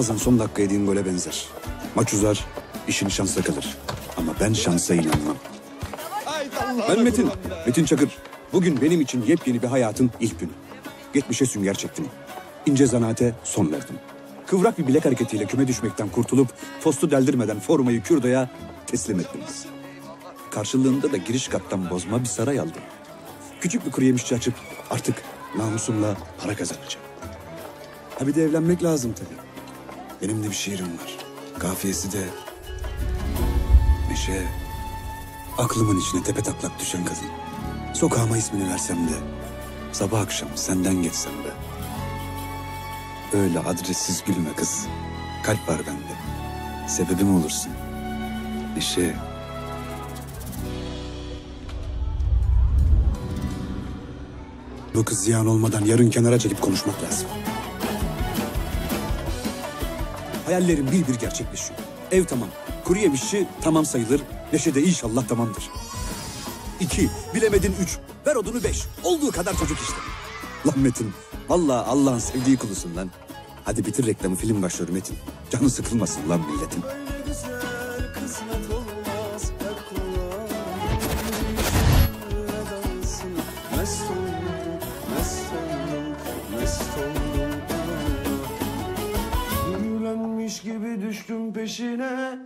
bazen son dakika yediğin gole benzer. Maç uzar, işin şansa kalır. Ama ben şansa inanmam. Ben Metin, Metin Çakır. Bugün benim için yepyeni bir hayatın ilk günü. Geçmişe sünger çektim. İnce zanaate son verdim. Kıvrak bir bilek hareketiyle küme düşmekten kurtulup postu deldirmeden formayı Kürdo'ya teslim ettiniz. Karşılığında da giriş kattan bozma bir saray aldım. Küçük bir kuru yemişçi açıp artık namusumla para kazanacağım. Ha bir de evlenmek lazım tabii. Benim de bir şiirim var. Kafiyesi de... Neşe... Aklımın içine tepe taklak düşen kadın. Sokağıma ismini versem de... Sabah akşam senden geçsem de... Öyle adressiz gülme kız. Kalp var bende. Sebebim olursun. Neşe... Bu kız ziyan olmadan yarın kenara çekip konuşmak lazım. Hayallerim bir bir gerçekleşiyor. Ev tamam. Kuru yemişçi tamam sayılır. Neşe de inşallah tamamdır. İki, bilemedin üç. Ver odunu beş. Olduğu kadar çocuk işte. Lan Metin, vallahi Allah'ın sevdiği kulusun lan. Hadi bitir reklamı film başlıyor Metin. Canı sıkılmasın lan milletin. Gibi düştüm peşine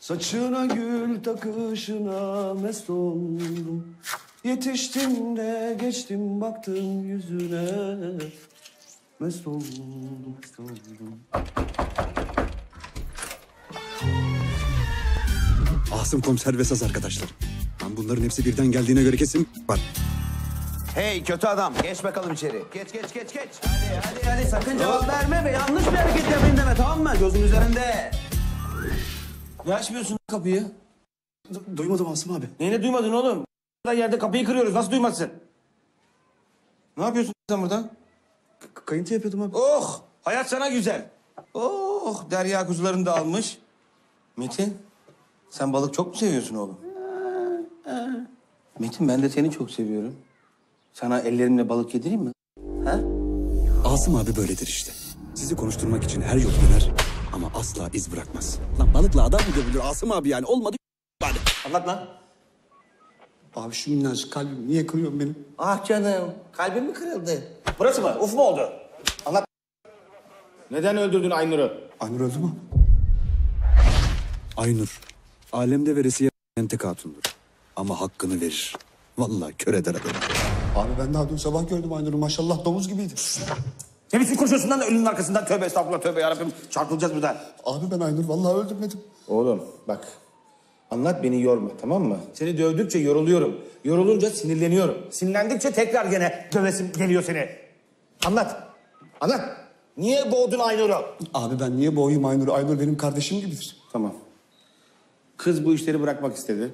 Saçına gül takışına mest oldum Yetiştim de geçtim baktım yüzüne Mest oldum, mest oldum Asım komiser ve saz arkadaşlar. Lan bunların hepsi birden geldiğine göre kesin var. Hey kötü adam geç bakalım içeri. Geç geç geç geç. Hadi hadi hadi sakın cevap verme ve yanlış bir hareket yapayım deme tamam mı? Gözüm üzerinde. Ne açmıyorsun kapıyı? Duymadım Asım abi. Neyini duymadın oğlum? Burada yerde kapıyı kırıyoruz. Nasıl duymazsın? Ne yapıyorsun sen burada? K- kayıntı yapıyordum abi. Oh! Hayat sana güzel. Oh! Derya kuzularını da almış. Metin, sen balık çok mu seviyorsun oğlum? Metin, ben de seni çok seviyorum. Sana ellerimle balık yedireyim mi? Ha? Asım abi böyledir işte. Sizi konuşturmak için her yol döner ama asla iz bırakmaz. Lan balıkla adam mı dövülür Asım abi yani olmadı bari. Anlat lan. Abi şu minnacık kalbim niye kırıyorsun benim? Ah canım, kalbim mi kırıldı? Burası mı? Uf mu oldu? Anlat. Neden öldürdün Aynur'u? Aynur öldü mü? Aynur, alemde veresiye tek hatundur. Ama hakkını verir. Vallahi kör eder adamı. Abi ben daha dün sabah gördüm Aynur'u maşallah domuz gibiydi. Ne biçim konuşuyorsun lan ölünün arkasından? Tövbe estağfurullah tövbe yarabbim. Çarpılacağız burada. Abi ben Aynur vallahi öldürmedim. Oğlum bak. Anlat beni yorma tamam mı? Seni dövdükçe yoruluyorum. Yorulunca sinirleniyorum. Sinirlendikçe tekrar gene dövesim geliyor seni. Anlat. Anlat. Niye boğdun Aynur'u? Abi ben niye boğayım Aynur'u? Aynur benim kardeşim gibidir. Tamam. Kız bu işleri bırakmak istedi.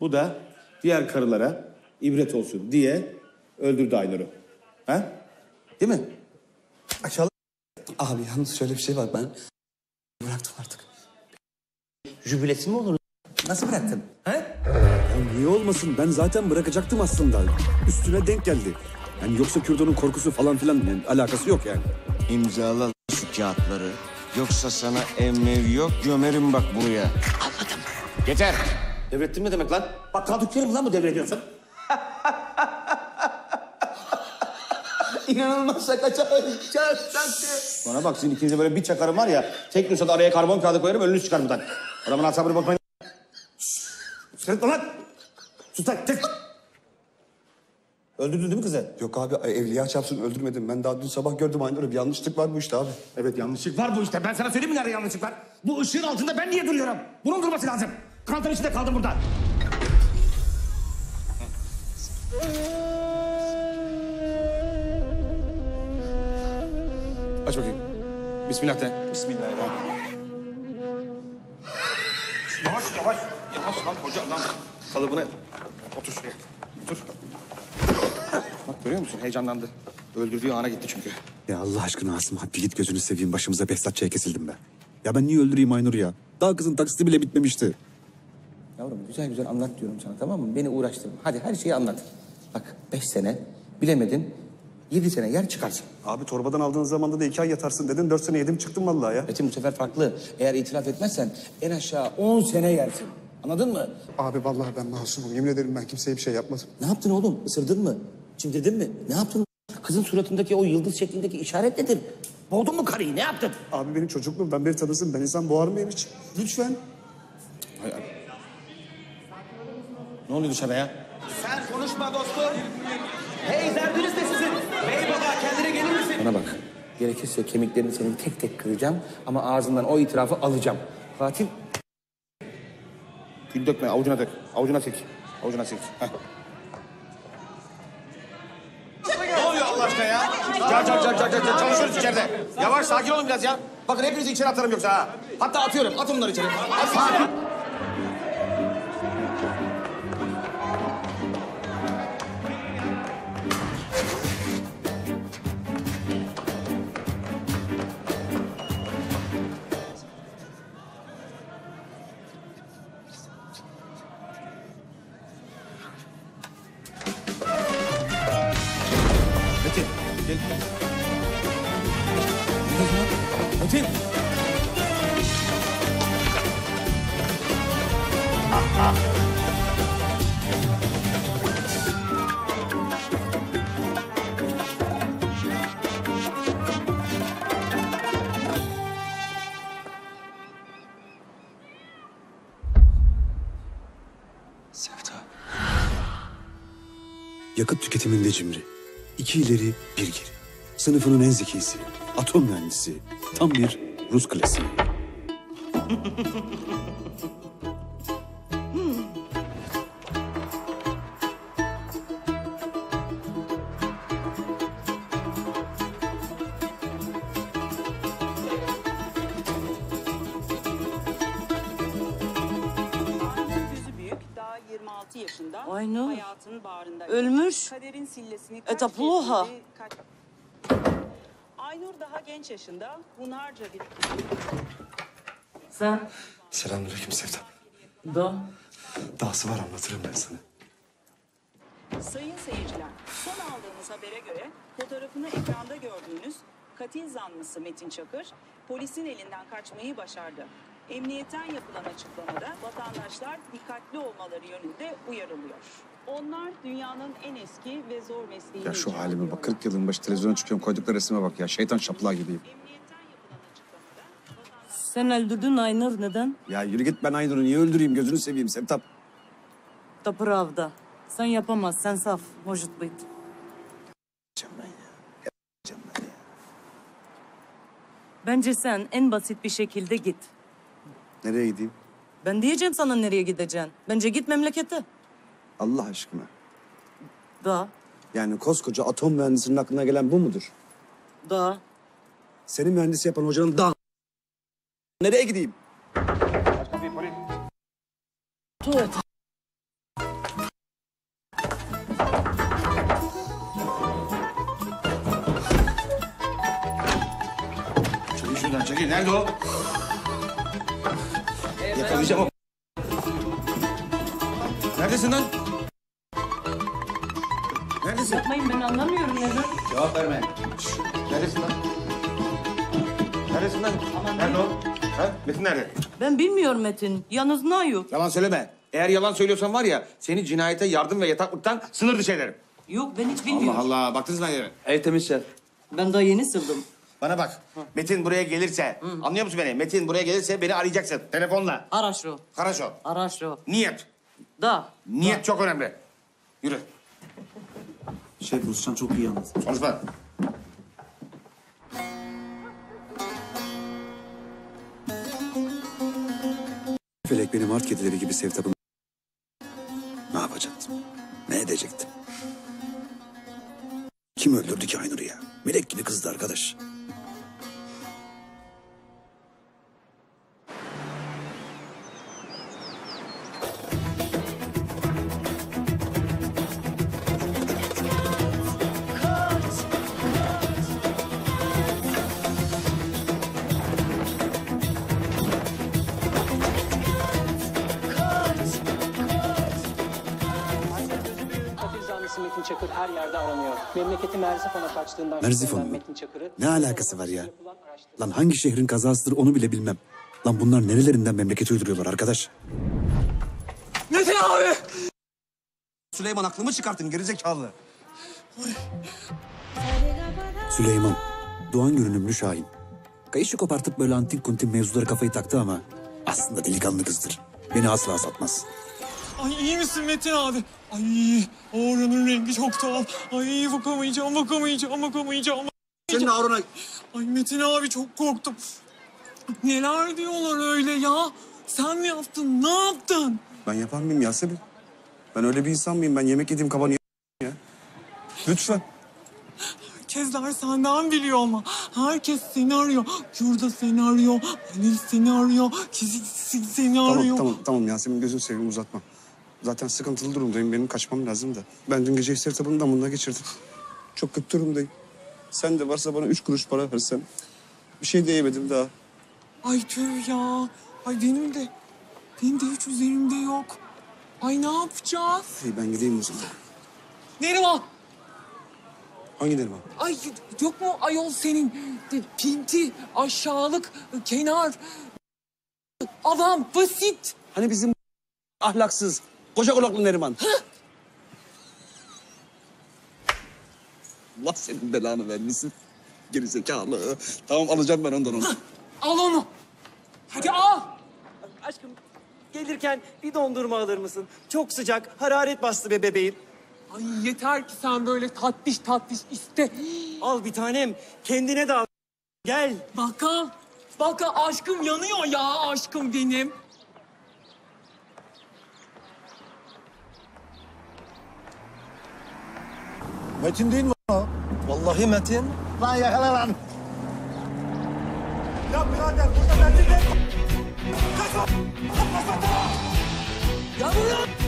Bu da diğer karılara ibret olsun diye öldürdü Aynur'u. Ha? Değil mi? Aşağılık. Abi yalnız şöyle bir şey var ben bıraktım artık. Jübilesi mi olur? Nasıl bıraktın? Ha? Ya niye olmasın? Ben zaten bırakacaktım aslında. Üstüne denk geldi. Yani yoksa Kürdo'nun korkusu falan filan yani alakası yok yani. İmzala şu kağıtları. Yoksa sana ev mev yok gömerim bak buraya. Yeter. Devrettin mi demek lan? Bak kaldıklarım mı lan mı devrediyorsun? İnanılmaz şakaça. Bana bak sizin ikinize böyle bir çakarım var ya. Tek nüshada araya karbon kağıdı koyarım önünüz çıkar buradan. Adamın asabını bakmayın. Sırıtma lan. Sus lan. Tık. Öldürdün değil mi kızı? Yok abi evliya çarpsın öldürmedim. Ben daha dün sabah gördüm Aynur'u. Bir yanlışlık var bu işte abi. Evet yanlışlık var bu işte. Ben sana söyleyeyim mi nerede yanlışlık var? Bu ışığın altında ben niye duruyorum? Bunun durması lazım. Kantar içinde kaldım burada. Aç bakayım. Bismillah de. Bismillahirrahmanirrahim. Yavaş yavaş. Yavaş lan hoca lan. Kalıbını otur şuraya. Otur. Bak görüyor musun heyecanlandı. Öldürdüğü ana gitti çünkü. Ya Allah aşkına Asım abi git gözünü seveyim başımıza Behzatçı'ya kesildim be. Ya ben niye öldüreyim Aynur'u ya? Daha kızın taksiti bile bitmemişti. Yavrum güzel güzel anlat diyorum sana tamam mı? Beni uğraştırma. Hadi her şeyi anlat. Bak beş sene bilemedin. Yedi sene yer çıkarsın. Abi torbadan aldığın zamanda da iki ay yatarsın dedin. Dört sene yedim çıktım vallahi ya. Metin bu sefer farklı. Eğer itiraf etmezsen en aşağı on sene yersin. Anladın mı? Abi vallahi ben masumum. Yemin ederim ben kimseye bir şey yapmadım. Ne yaptın oğlum? Isırdın mı? Çimdirdin mi? Ne yaptın? Kızın suratındaki o yıldız şeklindeki işaret nedir? Boğdun mu karıyı? Ne yaptın? Abi benim çocukluğumdan beri tanısın. Ben insan boğar mıyım hiç? Lütfen. Ne oluyor dışarıda ya? Sen konuşma dostum. Hey ne sizin? Bey baba kendine gelir misin? Bana bak. Gerekirse kemiklerini senin tek tek kıracağım ama ağzından o itirafı alacağım. Katil... Gül dökme, avucuna dök. Avucuna sil. Avucuna sil. Heh. Ne oluyor Allah aşkına ya? Car car car car car çalışıyoruz içeride. Yavaş sakin olun biraz ya. Bakın hepinizi içeri atarım yoksa ha. Hatta atıyorum. Atın bunları içeri. At. Metin. Tüketiminde cimri. İki ileri bir geri. Sınıfının en zekisi. Atom mühendisi. Tam bir Rus klasiği. Aynur. Ölmüş. Kaderin sillesini kaç Etapuluha. kaç- Aynur daha genç yaşında hunharca bir Sen Selamünaleyküm Sevda. da Dahası var anlatırım ben sana. Sayın seyirciler, son aldığımız habere göre fotoğrafını ekranda gördüğünüz katil zanlısı Metin Çakır, polisin elinden kaçmayı başardı. Emniyetten yapılan açıklamada vatandaşlar dikkatli olmaları yönünde uyarılıyor. Onlar dünyanın en eski ve zor mesleğini Ya şu icra halime bak ediyorlar. 40 yılın başı televizyona çıkıyorum koydukları resme bak ya. Şeytan şaplağı gibiyim. Emniyetten yapılan açıklamada vatandaşlar Sen öldürdün Aynur neden? Ya yürü git ben Aynur'u niye öldüreyim gözünü seveyim Sevtap. Da pravda. Sen yapamaz, sen saf. Может быть. Yapacağım ben ya. Yapacağım ben ya. Bence sen en basit bir şekilde git. Nereye gideyim? Ben diyeceğim sana nereye gideceksin. Bence git memlekete. Allah aşkına. Da, Yani koskoca atom mühendisinin aklına gelen bu mudur? da. Seni mühendis yapan hocanın da... Nereye gideyim? Tuvalet. Çekil şuradan çekil. Nerede o? Yakalayacağım o. Neredesin lan? Neredesin? Yapmayın ben anlamıyorum neden. Cevap verme. Şşş, Neredesin lan? Neredesin lan? Nerede o? Ha? Metin nerede? Ben bilmiyorum Metin. Yalnız ne yok? Yalan söyleme. Eğer yalan söylüyorsan var ya seni cinayete yardım ve yataklıktan sınır dışı ederim. Yok ben hiç Allah bilmiyorum. Allah. Baktınız mı yere? Ev temiz şef. Ben daha yeni sildim. Bana bak. Metin buraya gelirse, anlıyor musun beni? Metin buraya gelirse beni arayacaksın. Telefonla. Ara şu. Karaşo. Ara şu. Niyet. Da. Niyet çok önemli. Yürü. Şef Rusçan çok iyi anladı. Konuşma. Felek benim art kedileri gibi Sevtap'ın... Ne yapacaktım? Ne edecektim? Kim öldürdü ki Aynur'u ya? Melek gibi kızdı arkadaş. Merzifon'a kaçtığından Merzifon mu? Metin Çakır'ı... Ne alakası var ya? Lan hangi şehrin kazasıdır onu bile bilmem. Lan bunlar nerelerinden memleketi uyduruyorlar arkadaş? Metin abi! Süleyman aklımı çıkartın gerizekalı. Süleyman. Doğan görünümlü Şahin. Kayışı kopartıp böyle antik kuntin mevzulara kafayı taktı ama aslında delikanlı kızdır. Beni asla satmaz. Ay iyi misin Metin abi? Ay oranın rengi çok tuhaf. Ay bakamayacağım, bakamayacağım, bakamayacağım. Senin Harun'a Ay Metin abi çok korktum. Neler diyorlar öyle ya? Sen mi yaptın? Ne yaptın? Ben yapar mıyım Yasemin? Ben öyle bir insan mıyım? Ben yemek yediğim kabanı ya. Lütfen. Herkesler senden biliyor ama. Herkes seni arıyor. Yurda seni arıyor. Halil seni arıyor. Kesin seni Tamam arıyor. tamam tamam Yasemin gözünü seveyim uzatma. Zaten sıkıntılı durumdayım. Benim kaçmam lazım da. Ben dün gece hisleri tabını damında geçirdim. Çok kötü durumdayım. Sen de varsa bana üç kuruş para versen. Bir şey de yemedim daha. Ay tüh ya. Ay benim de. Benim de hiç üzerimde yok. Ay ne yapacağız? Hey ben gideyim o zaman. Neriman. Hangi derim abi? Ay yok mu ayol senin pinti, aşağılık, kenar, avam, basit. Hani bizim ahlaksız, koca kulaklı Neriman. Allah senin belanı vermesin. Gerizekalı. Tamam alacağım ben ondan onu. Al onu. Hadi al. Aşkım gelirken bir dondurma alır mısın? Çok sıcak, hararet bastı be bebeğim. Ay yeter ki sen böyle tatlış tatlış iste. Al bir tanem, kendine de al. Gel. Bakkal, bakkal aşkım yanıyor ya aşkım benim. Metin değil mi o? Vallahi Metin. Lan yakala lan. Ya birader burada Metin değil. Halil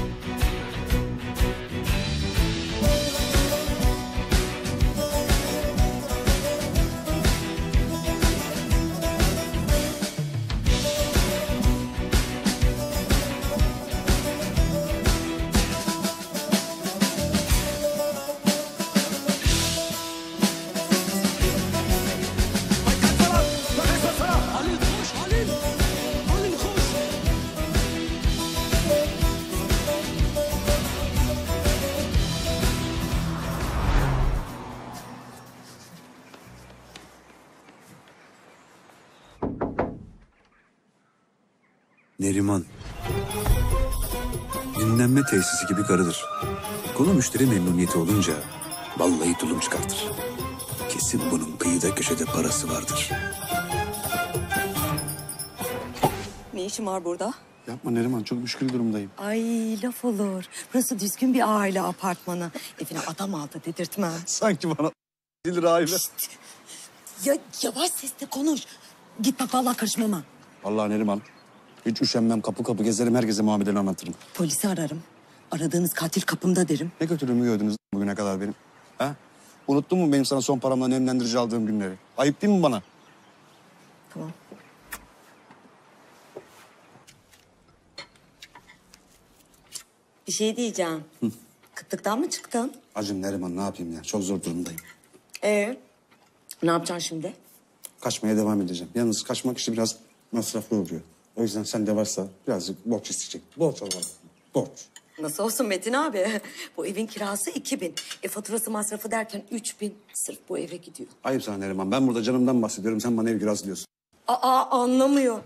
Neriman. Dinlenme tesisi gibi karıdır. Konu müşteri memnuniyeti olunca vallahi tulum çıkartır. Kesin bunun kıyıda köşede parası vardır. Ne işin var burada? Yapma Neriman çok müşkül durumdayım. Ay laf olur. Burası düzgün bir aile apartmanı. Evine adam aldı dedirtmem. Sanki bana gelir aile. Ya yavaş sesle konuş. Git bak vallahi karışmam ha. Vallahi Neriman hiç üşenmem kapı kapı gezerim herkese muhabbetini anlatırım. Polisi ararım. Aradığınız katil kapımda derim. Ne kötülüğümü gördünüz bugüne kadar benim? Ha? Unuttun mu benim sana son paramla nemlendirici aldığım günleri? Ayıp değil mi bana? Tamam. Bir şey diyeceğim. Kıtlıktan mı çıktın? Acım Neriman ne yapayım ya? Çok zor durumdayım. Ee, ne yapacaksın şimdi? Kaçmaya devam edeceğim. Yalnız kaçmak işte biraz masraflı oluyor. O yüzden sen de varsa birazcık borç isteyecek. Borç al bana. Borç. Nasıl olsun Metin abi? Bu evin kirası 2000. E faturası masrafı derken 3000 sırf bu eve gidiyor. Ayıp sana Neriman. Ben burada canımdan bahsediyorum. Sen bana ev kirası diyorsun. Aa anlamıyor.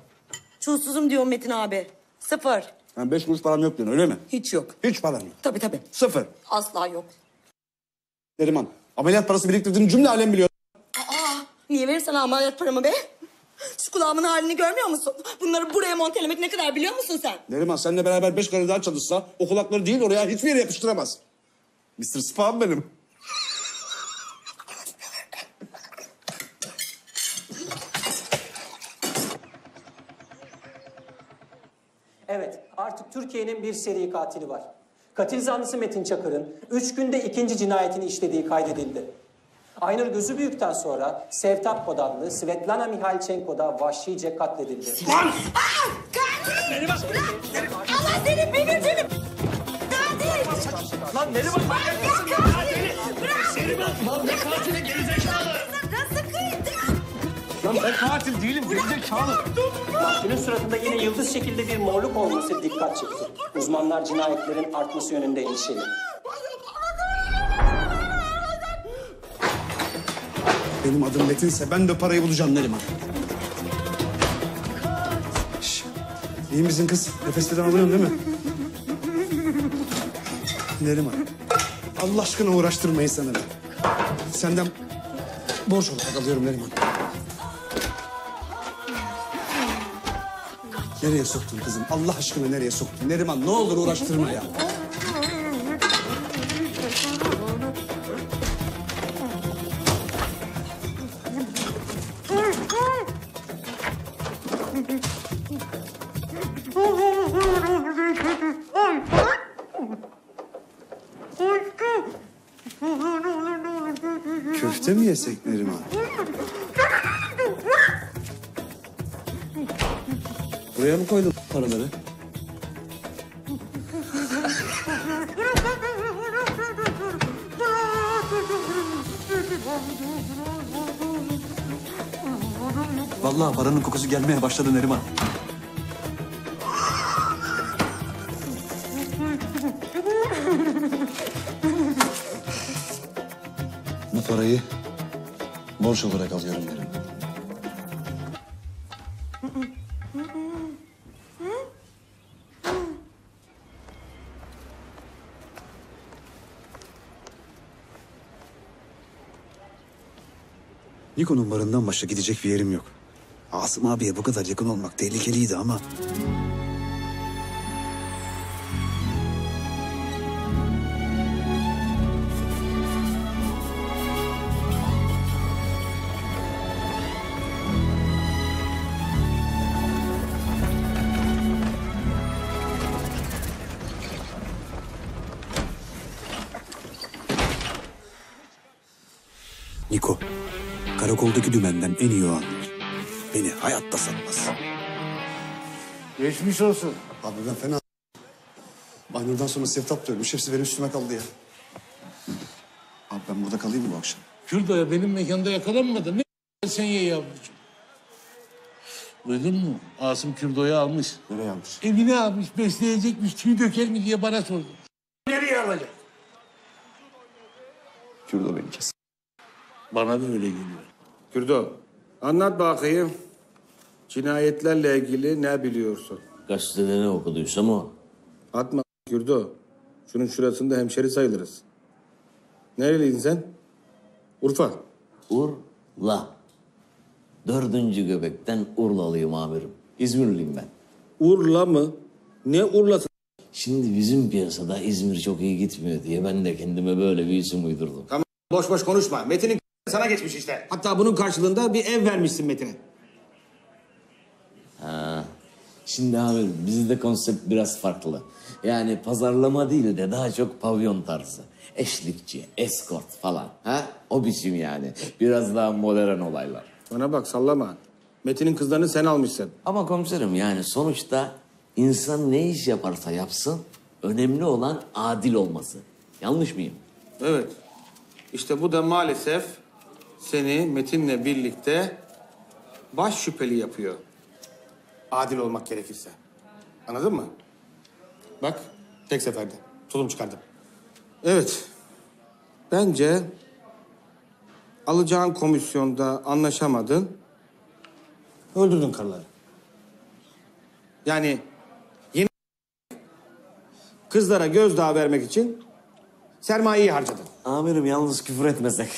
Çulsuzum diyor Metin abi. Sıfır. Ben beş kuruş param yok diyorsun öyle mi? Hiç yok. Hiç param yok. Tabii tabii. Sıfır. Asla yok. Neriman. Ameliyat parası biriktirdiğini cümle alem biliyor. Aa niye verirsen ameliyat paramı be? Şu kulağımın halini görmüyor musun? Bunları buraya montelemek ne kadar biliyor musun sen? Neriman seninle beraber beş karı daha çalışsa o kulakları değil oraya hiçbir yere yapıştıramaz. Mr. Spam benim. Evet, artık Türkiye'nin bir seri katili var. Katil zanlısı Metin Çakır'ın üç günde ikinci cinayetini işlediği kaydedildi. Aynur Gözübüyük'ten sonra Sevtap Kodanlı Svetlana Mihalchenko da vahşice katledildi. Allah seni benim benim. Lan Neriman manyak mısın ya? Lan ne katili gerizekalı? Lan ben katil değilim gerizekalı. Mahkumun suratında yine yıldız şekilde bir morluk olması dikkat çekti. Uzmanlar cinayetlerin artması yönünde endişeli. Benim adım Metinse ben de parayı bulacağım Neriman. Şş, İyi misin kız? Nefesleri alıyorsun değil mi? Neriman. Allah aşkına uğraştırma insanı be. Senden borç olarak alıyorum Neriman. Nereye soktun kızım? Allah aşkına nereye soktun? Neriman ne olur uğraştırma ya. Yesek Neriman? Buraya mı koydun paraları? Vallahi paranın kokusu gelmeye başladı Neriman. Borç olarak alıyorum Neriman. Niko'nun barından başka gidecek bir yerim yok. Asım abiye bu kadar yakın olmak tehlikeliydi ama... en iyi o anlar. Beni hayatta satmaz. Geçmiş olsun. Abi ben fena... Aynur'dan sonra Sevtap da ölmüş. Hepsi benim üstüme kaldı ya. Abi ben burada kalayım mı bu akşam? Şurada benim mekanda yakalanmadı. Ne sen ye yavrucuğum. Duydun mu? Asım Kürdo'yu almış. Nereye almış? Evine almış, besleyecekmiş, tüy döker mi diye bana sordu. Nereye alacak? Kürdo beni kes. Bana da öyle geliyor. Kürdo, anlat bakayım. Cinayetlerle ilgili ne biliyorsun? Gazetede ne okuduysam o. Atma Kürdo. Şunun şurasında hemşeri sayılırız. Nereliydin sen? Urfa. Urla. Dördüncü göbekten Urlalıyım amirim. İzmirliyim ben. Urla mı? Ne Urla'sı? Şimdi bizim piyasada İzmir çok iyi gitmiyor diye ben de kendime böyle bir isim uydurdum. Tamam boş boş konuşma. Metin'in sana geçmiş işte. Hatta bunun karşılığında bir ev vermişsin Metin'e. Ha. Şimdi amirim bizde konsept biraz farklı. Yani pazarlama değil de daha çok pavyon tarzı. Eşlikçi, eskort falan. Ha? O biçim yani. Biraz daha modern olaylar. Bana bak sallama. Metin'in kızlarını sen almışsın. Ama komiserim yani sonuçta insan ne iş yaparsa yapsın önemli olan adil olması. Yanlış mıyım? Evet. İşte bu da maalesef seni Metin'le birlikte baş şüpheli yapıyor. Adil olmak gerekirse. Anladın mı? Bak tek seferde. Tulum çıkardım. Evet. Bence alacağın komisyonda anlaşamadın. Öldürdün karıları. Yani yeni kızlara gözdağı vermek için sermayeyi harcadın. Amirim yalnız küfür etmesek.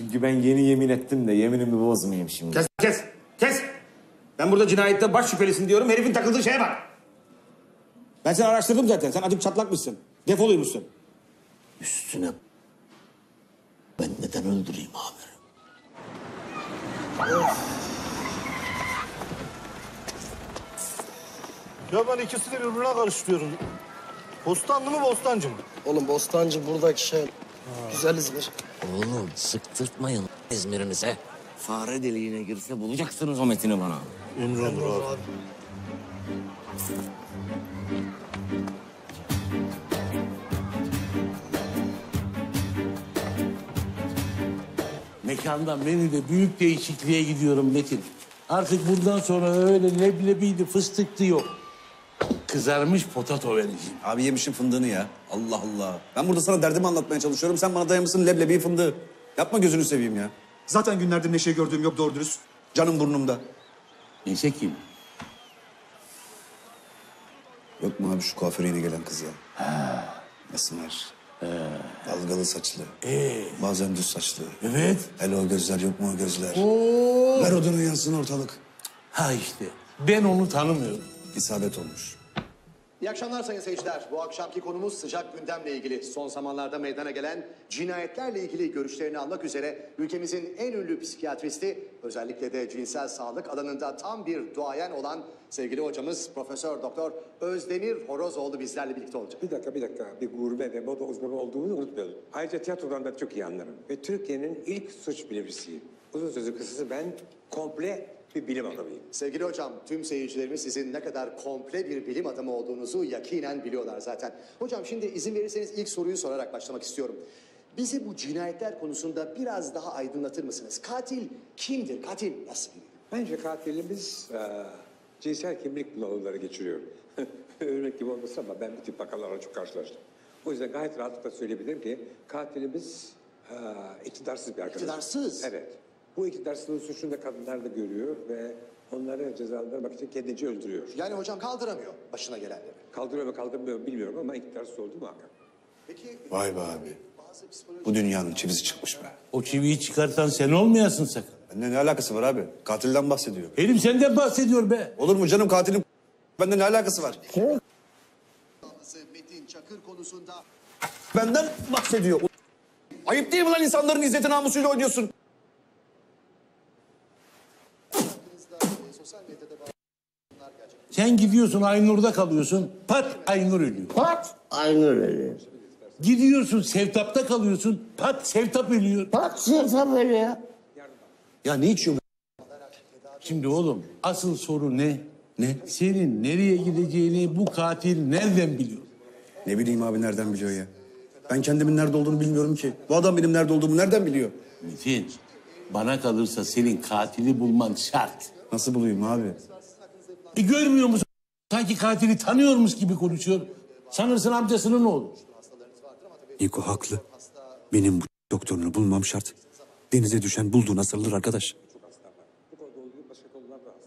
Çünkü ben yeni yemin ettim de yeminimi bozmayayım şimdi. Kes, kes, kes. Ben burada cinayette baş şüphelisin diyorum. Herifin takıldığı şeye bak. Ben seni araştırdım zaten. Sen acık çatlakmışsın. Defoluymuşsun. Üstüne ben neden öldüreyim amirim? Ya ben ikisini birbirine karıştırıyorum. Bostanlı mı bostancı mı? Oğlum Bostancı buradaki şey. Güzel İzmir. Oğlum sıktırtmayın İzmir'inize. Fare deliğine girse bulacaksınız o metini bana. Emrolur abi. Mekanda menüde büyük değişikliğe gidiyorum Metin. Artık bundan sonra öyle leblebiydi, fıstıktı yok. Kızarmış potato vereceğim. Abi yemişim fındığını ya. Allah Allah. Ben burada sana derdimi anlatmaya çalışıyorum. Sen bana dayamışsın leblebi fındığı. Yapma gözünü seveyim ya. Zaten günlerdir neşe gördüğüm yok doğru dürüst. Canım burnumda. Neşe kim? Yok mu abi şu kuaföre yeni gelen kız ya? Esmer. Dalgalı saçlı. Ee? Bazen düz saçlı. Evet. Hele o gözler yok mu o gözler? Oo. Ver odunu yansın ortalık. Ha işte. Ben onu tanımıyorum. İsabet olmuş. İyi akşamlar sayın seyirciler. Bu akşamki konumuz sıcak gündemle ilgili. Son zamanlarda meydana gelen cinayetlerle ilgili görüşlerini almak üzere ülkemizin en ünlü psikiyatristi, özellikle de cinsel sağlık alanında tam bir duayen olan sevgili hocamız Profesör Doktor Özdemir Horozoğlu bizlerle birlikte olacak. Bir dakika bir dakika bir gurme ve moda uzmanı olduğumu unutmayalım. Ayrıca tiyatrodan da çok iyi anlarım. Ve Türkiye'nin ilk suç bilimcisiyim. Uzun sözü kısası ben komple bir bilim adamıyım. Sevgili hocam, tüm seyircilerimiz sizin ne kadar komple bir bilim adamı olduğunuzu yakinen biliyorlar zaten. Hocam şimdi izin verirseniz ilk soruyu sorarak başlamak istiyorum. Bizi bu cinayetler konusunda biraz daha aydınlatır mısınız? Katil kimdir? Katil nasıl biri? Bence katilimiz eee, cinsel kimlik bunalımları geçiriyor. Örnek gibi olmasın ama ben bu tip vakalarla çok karşılaştım. O yüzden gayet rahatlıkla söyleyebilirim ki katilimiz eee iktidarsız bir arkadaş. İktidarsız? Evet. Bu iktidarsızlığın suçunu da kadınlar da görüyor ve onları cezalandırmak için kendince öldürüyor. Yani hocam kaldıramıyor başına gelenleri. Kaldırıyor mu kaldırmıyor mu bilmiyorum ama iktidarsız oldu muhakkak. Peki Vay be abi. Bu dünyanın çivisi çıkmış be. O çiviyi çıkartan sen olmayasın sakın. Bende ne alakası var abi? Katilden bahsediyor. Herif senden bahsediyor be. Olur mu canım katilin bende ne alakası var? Metin Çakır konusunda Benden bahsediyor. Ayıp değil mi lan insanların izzeti namusuyla oynuyorsun? sosyal medyada bazı gerçekten Sen gidiyorsun Aynur'da kalıyorsun. Pat Aynur ölüyor. Pat Aynur ölüyor. Gidiyorsun Sevtap'ta kalıyorsun. Pat Sevtap ölüyor. Pat Sevtap ölüyor. Ya ne içiyor bu? Şimdi oğlum asıl soru ne? Ne? Senin nereye gideceğini bu katil nereden biliyor? Ne bileyim abi nereden biliyor ya? Ben kendimin nerede olduğunu bilmiyorum ki. Bu adam benim nerede olduğumu nereden biliyor? Metin, bana kalırsa senin katili bulman şart. Nasıl bulayım abi? E görmüyor musun? Sanki katili tanıyormuş gibi konuşuyor. Sanırsın amcasının oğlu. Niko haklı. Benim bu doktorunu bulmam şart. Denize düşen bulduğuna sarılır arkadaş. Bu konuda olduğu başka konular da az.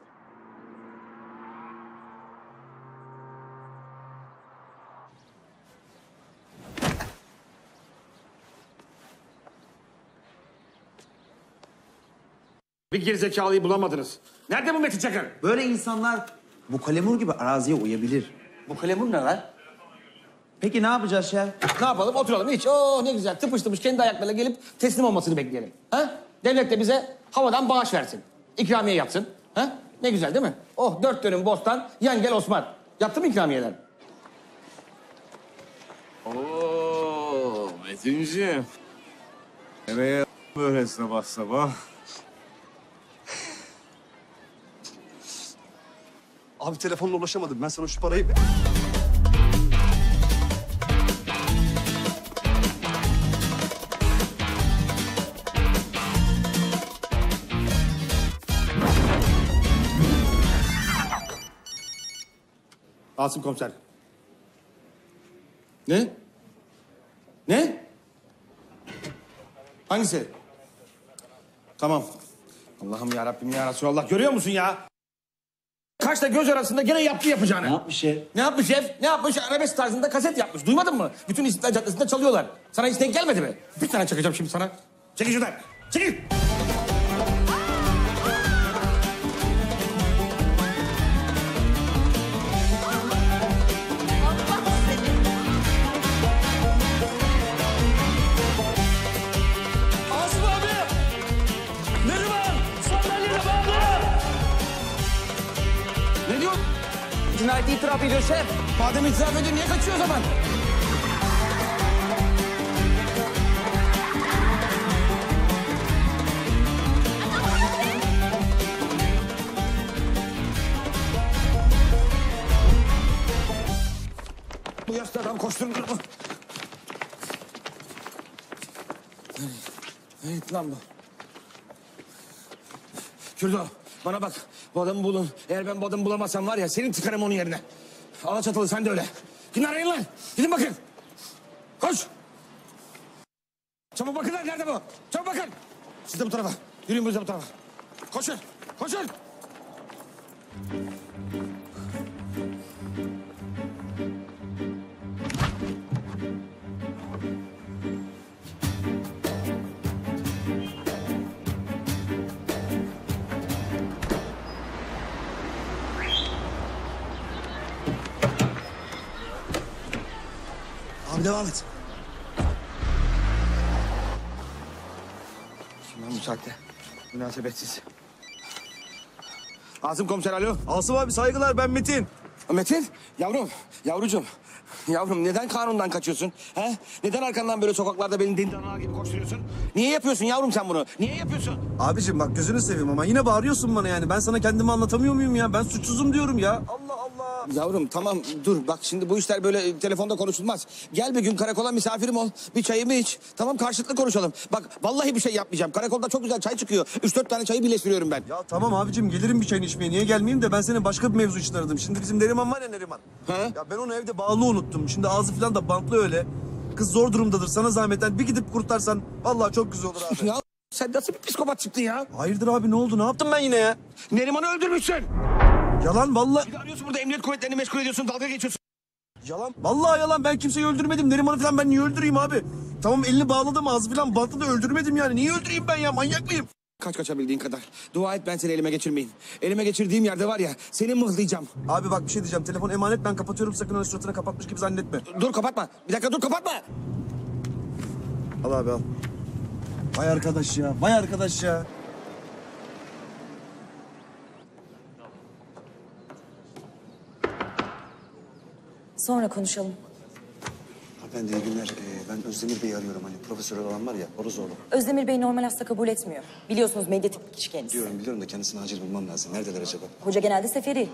Bir gerizekalıyı bulamadınız. Nerede bu Metin Çakır? Böyle insanlar bu kalemur gibi araziye uyabilir. Bu kalemur ne lan? Peki ne yapacağız şef? Ne yapalım? Oturalım hiç. Oh ne güzel. Tıpış tıpış kendi ayaklarıyla gelip teslim olmasını bekleyelim. Ha? Devlet de bize havadan bağış versin. İkramiye yapsın. Ha? Ne güzel değil mi? Oh dört dönüm bostan, yan gel Osman. Yaptı mı ikramiyeler? Oo Metinciğim. Nereye böyle sabah sabah? Abi telefonla ulaşamadım. Ben sana şu parayı... Asım komiser. Ne? Ne? Hangisi? Tamam. Allah'ım ya Rabbim ya Resulallah. Görüyor musun ya? Kaçta göz arasında gene yaptı yapacağını. Ne yapmış şef? Ne yapmış şef? Ne yapmış? Arabesk tarzında kaset yapmış. Duymadın mı? Bütün İstiklal Caddesi'nde çalıyorlar. Sana hiç denk gelmedi mi? Bir tane çakacağım şimdi sana. Çekil şuradan. Çekil. Cinayeti itiraf ediyor şef. Madem itiraf ediyor niye kaçıyor o zaman? Bu yaşlı adam koşturmuyor mu? Nereye lan bu? Kürdo bana bak bu bulun. Eğer ben bu adamı bulamazsam var ya senin tıkarım onun yerine. Alaçatılı sen de öyle. Gidin arayın lan. Gidin bakın. Koş. Çabuk bakın lan nerede bu? Çabuk bakın. Siz de bu tarafa. Yürüyün biz de bu tarafa. Koşun. Koşun. Devam et. Bu saatte? Münasebetsiz. Asım komiser alo. Asım abi saygılar ben Metin. Metin, yavrum, yavrucuğum. Yavrum neden kanundan kaçıyorsun? He? Neden arkandan böyle sokaklarda benim dindana gibi koşturuyorsun? Niye yapıyorsun yavrum sen bunu? Niye yapıyorsun? Abicim bak gözünü seveyim ama yine bağırıyorsun bana yani. Ben sana kendimi anlatamıyor muyum ya? Ben suçsuzum diyorum ya. Yavrum tamam dur bak şimdi bu işler böyle telefonda konuşulmaz. Gel bir gün karakola misafirim ol. Bir çayımı iç. Tamam karşılıklı konuşalım. Bak vallahi bir şey yapmayacağım. Karakolda çok güzel çay çıkıyor. Üç dört tane çayı birleştiriyorum ben. Ya tamam abicim gelirim bir çayını içmeye. Niye gelmeyeyim de ben seni başka bir mevzu için aradım. Şimdi bizim Neriman var ya Neriman. Ya ben onu evde bağlı unuttum. Şimdi ağzı falan da bantlı öyle. Kız zor durumdadır. Sana zahmetten bir gidip kurtarsan vallahi çok güzel olur abi. ya sen nasıl bir psikopat çıktın ya? Hayırdır abi ne oldu? Ne yaptım ben yine ya? Neriman'ı öldürmüşsün. Yalan vallahi. Bir arıyorsun burada emniyet kuvvetlerini meşgul ediyorsun. Dalga geçiyorsun. Yalan. Vallahi yalan. Ben kimseyi öldürmedim. Neriman'ı falan ben niye öldüreyim abi? Tamam elini bağladım ağzı falan bantlı da öldürmedim yani. Niye öldüreyim ben ya? Manyak mıyım? Kaç kaçabildiğin kadar. Dua et ben seni elime geçirmeyeyim. Elime geçirdiğim yerde var ya seni mıhlayacağım. Abi bak bir şey diyeceğim. Telefon emanet ben kapatıyorum. Sakın öyle suratına kapatmış gibi zannetme. Dur kapatma. Bir dakika dur kapatma. Al abi al. Vay arkadaş ya. Vay arkadaş ya. Sonra konuşalım. Ben de iyi günler. Ee, ben Özdemir Bey'i arıyorum. Hani profesör olan var ya, Boruzoğlu. Özdemir Bey normal hasta kabul etmiyor. Biliyorsunuz medyatik kişi kendisi. Biliyorum biliyorum da kendisini acil bulmam lazım. Neredeler acaba? Hoca genelde seferi.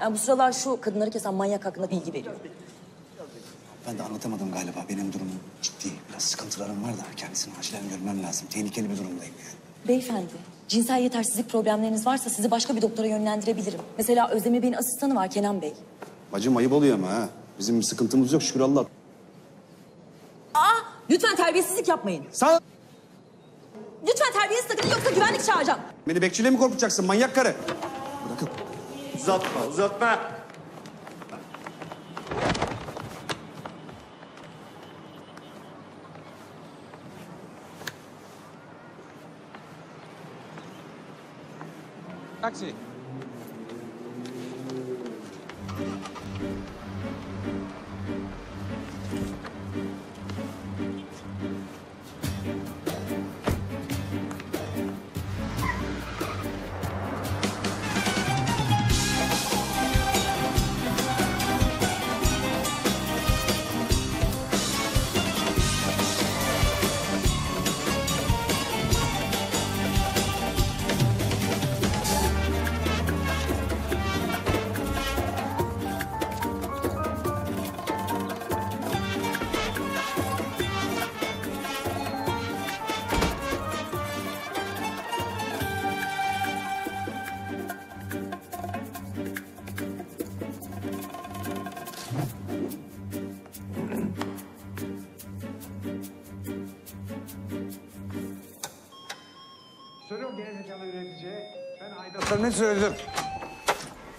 Yani bu sıralar şu kadınları kesen manyak hakkında bilgi veriyor. Ben de anlatamadım galiba. Benim durumum ciddi. Biraz sıkıntılarım var da kendisini acilen görmem lazım. Tehlikeli bir durumdayım yani. Beyefendi, cinsel yetersizlik problemleriniz varsa sizi başka bir doktora yönlendirebilirim. Mesela Özdemir Bey'in asistanı var Kenan Bey. Bacım ayıp oluyor ama ha. Bizim bir sıkıntımız yok şükür Allah. Aa, lütfen terbiyesizlik yapmayın. Sağ Lütfen terbiyesiz takılın yoksa güvenlik çağıracağım. Beni bekçiliğe mi korkutacaksın manyak karı? Uzatma uzatma. Taksi. Söyledim?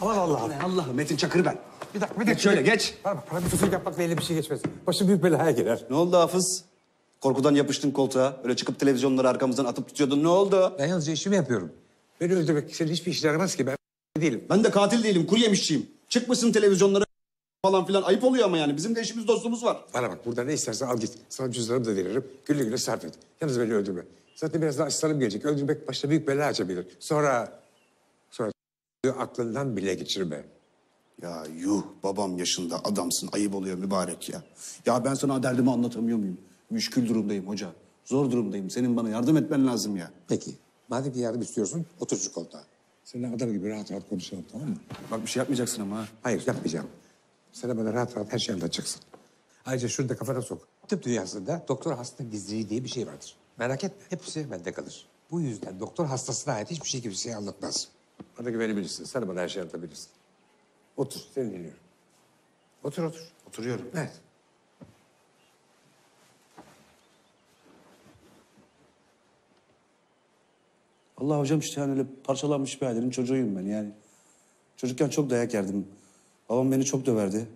Aman Allah'ım. Allah Metin Çakır ben. Bir dakika bir dakika. Geç şöyle, geç. Bana bak, para bir fısıldak yapmakla eline bir şey geçmez. Başı büyük belaya girer. Ne oldu Hafız? Korkudan yapıştın koltuğa. Öyle çıkıp televizyonları arkamızdan atıp tutuyordun. Ne oldu? Ben yalnızca işimi yapıyorum. Beni öldürmek senin hiçbir işine yaramaz ki. Ben değilim. Ben de katil değilim, kuru yemişçiyim. Çıkmışsın televizyonlara falan filan. Ayıp oluyor ama yani. Bizim de işimiz dostumuz var. Bana bak burada ne istersen al git. Sana cüzdanımı da veririm. Güle güle sarf et. Yalnız beni öldürme. Zaten biraz daha asistanım gelecek. Öldürmek başta büyük bela açabilir. Sonra aklından bile geçirme. Ya yuh babam yaşında adamsın ayıp oluyor mübarek ya. Ya ben sana derdimi anlatamıyor muyum? Müşkül durumdayım hoca. Zor durumdayım. Senin bana yardım etmen lazım ya. Peki. Madem ki yardım istiyorsun otur şu koltuğa. Seninle adam gibi rahat rahat konuşalım tamam mı? Bak bir şey yapmayacaksın ama ha. Hayır yapmayacağım. Sana bana rahat rahat her şeyi anlatacaksın. Ayrıca şunu da kafana sok. Tıp dünyasında doktor hasta gizliliği diye bir şey vardır. Merak etme hepsi bende kalır. Bu yüzden doktor hastasına ait hiçbir şey kimseye anlatmaz. Bana güvenebilirsin. Sen bana her şeyi anlatabilirsin. Otur, seni dinliyorum. Otur, otur. Oturuyorum. Evet. Allah hocam işte hani öyle parçalanmış bir ailenin çocuğuyum ben yani. Çocukken çok dayak yerdim. Babam beni çok döverdi.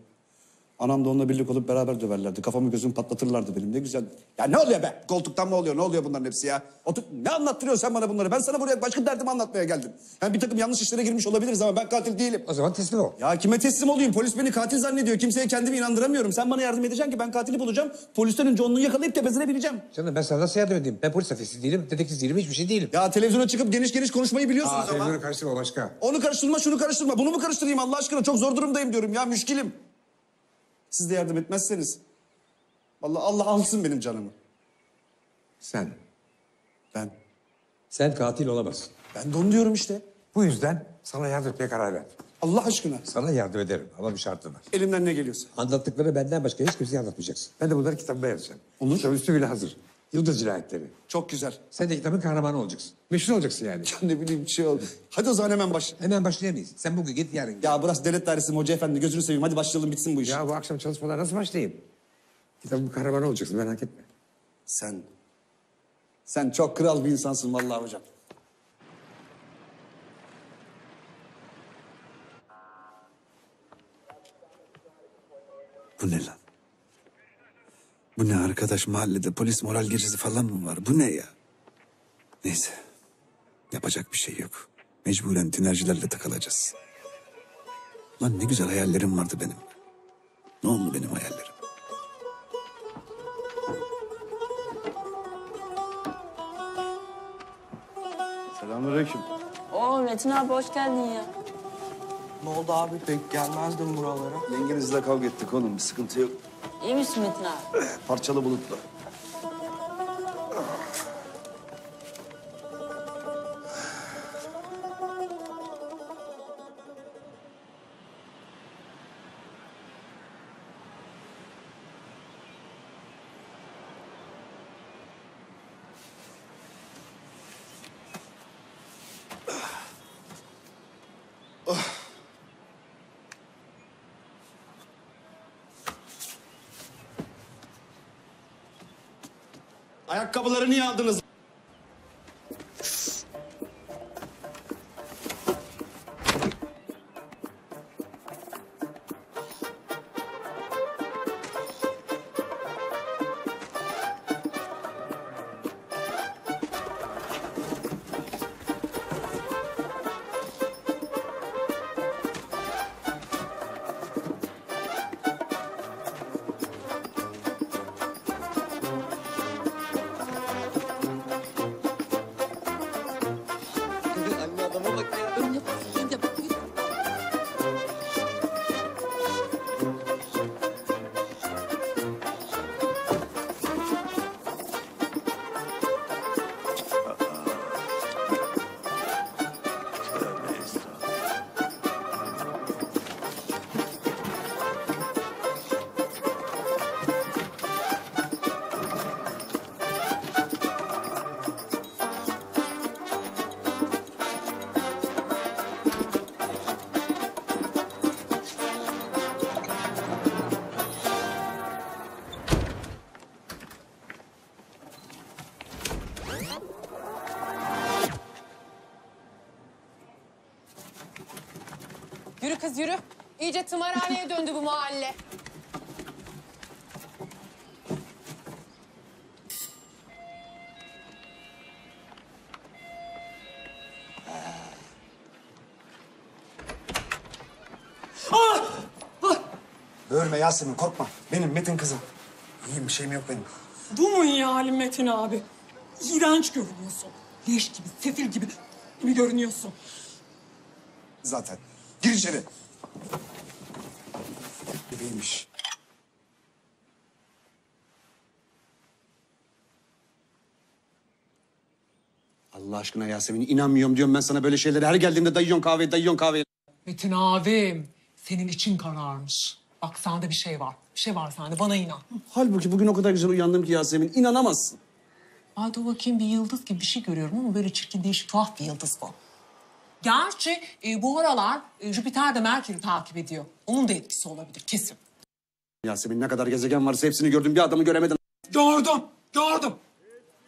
Anam da onunla birlik olup beraber döverlerdi. Kafamı gözümü patlatırlardı benim. Ne güzel. Ya ne oluyor be? Koltuktan mı oluyor? Ne oluyor bunların hepsi ya? Otur. Ne anlattırıyorsun sen bana bunları? Ben sana buraya başka derdimi anlatmaya geldim. Yani bir takım yanlış işlere girmiş olabiliriz ama ben katil değilim. O zaman teslim ol. Ya kime teslim olayım? Polis beni katil zannediyor. Kimseye kendimi inandıramıyorum. Sen bana yardım edeceksin ki ben katili bulacağım. Polisten önce onu yakalayıp tepesine bineceğim. Canım ben sana nasıl yardım edeyim? Ben polis afisi değilim, dedektif değilim, hiçbir şey değilim. Ya televizyona çıkıp geniş geniş konuşmayı biliyorsunuz Aa, ama. televizyonu karıştırma başka. Onu karıştırma, şunu karıştırma. Bunu mu karıştırayım Allah aşkına? Çok zor durumdayım diyorum ya, müşkilim. Siz de yardım etmezseniz. Vallahi Allah alsın benim canımı. Sen. Ben. Sen katil olamazsın. Ben de onu diyorum işte. Bu yüzden sana yardım etmeye karar verdim. Allah aşkına. Sana yardım ederim ama bir şartım var. Elimden ne geliyorsa. Anlattıkları benden başka hiç kimseye anlatmayacaksın. Ben de bunları kitabıma yazacağım. Olur. Kitabın üstü bile hazır. Yıldız cinayetleri. Çok güzel. Sen de kitabın kahramanı olacaksın. Meşhur olacaksın yani. ne bileyim şey oldu. Hadi o zaman hemen baş. Hemen başlayamayız. Sen bugün git yarın git. Ya burası devlet dairesi mi hoca efendi? Gözünü seveyim. Hadi başlayalım bitsin bu iş. Ya bu akşam çalışmalar nasıl başlayayım? Kitabın kahramanı olacaksın merak etme. Sen. Sen çok kral bir insansın vallahi hocam. Bu ne lan? Bu ne arkadaş mahallede polis moral gecesi falan mı var? Bu ne ya? Neyse. Yapacak bir şey yok. Mecburen tinercilerle takılacağız. Lan ne güzel hayallerim vardı benim. Ne oldu benim hayallerim? Selamünaleyküm. Oo Metin abi hoş geldin ya. Ne oldu abi pek gelmezdim buralara. Yengenizle kavga ettik oğlum. Bir sıkıntı yok. İyi misin Metin abi? Parçalı bulutlu. Ayakkabıları niye aldınız? İyice tımarhaneye döndü bu mahalle. Böğürme Yasemin korkma. Benim Metin kızım. İyiyim bir şeyim yok benim. Bu mu iyi halin Metin abi? İğrenç görünüyorsun. Leş gibi, sefil gibi, gibi görünüyorsun. Zaten. Gir içeri. Allah aşkına Yasemin inanmıyorum diyorum ben sana böyle şeylere. Her geldiğimde dayıyorsun kahveyi, dayıyorsun kahveyi. Metin abim, senin için kararmış. Bak sende bir şey var. Bir şey var sende, bana inan. Halbuki bugün o kadar güzel uyandım ki Yasemin inanamazsın. Ay dur bakayım bir yıldız gibi bir şey görüyorum ama böyle çirkin değişik tuhaf bir yıldız bu. Gerçi e, bu aralar e, Jüpiter de Merkür'ü takip ediyor. Onun da etkisi olabilir kesin. Yasemin ne kadar gezegen varsa hepsini gördüm. Bir adamı göremedin. Gördüm, gördüm,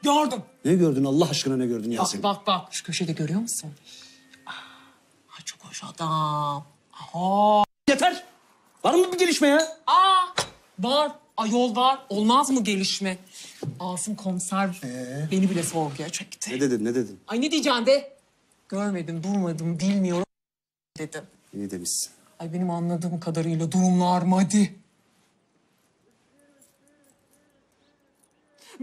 gördüm. Ne gördün Allah aşkına ne gördün Bak Yasemin? bak bak şu köşede görüyor musun? Ah, Ay çok hoş adam. Aha. Yeter. Var mı bir gelişme ya? Aa var. Ayol var. Olmaz mı gelişme? Asım komiser beni bile sorguya çekti. Ne dedin ne dedin? Ay ne diyeceğim de? Görmedim, durmadım, bilmiyorum dedim. İyi demişsin. Ay benim anladığım kadarıyla durumlar madi.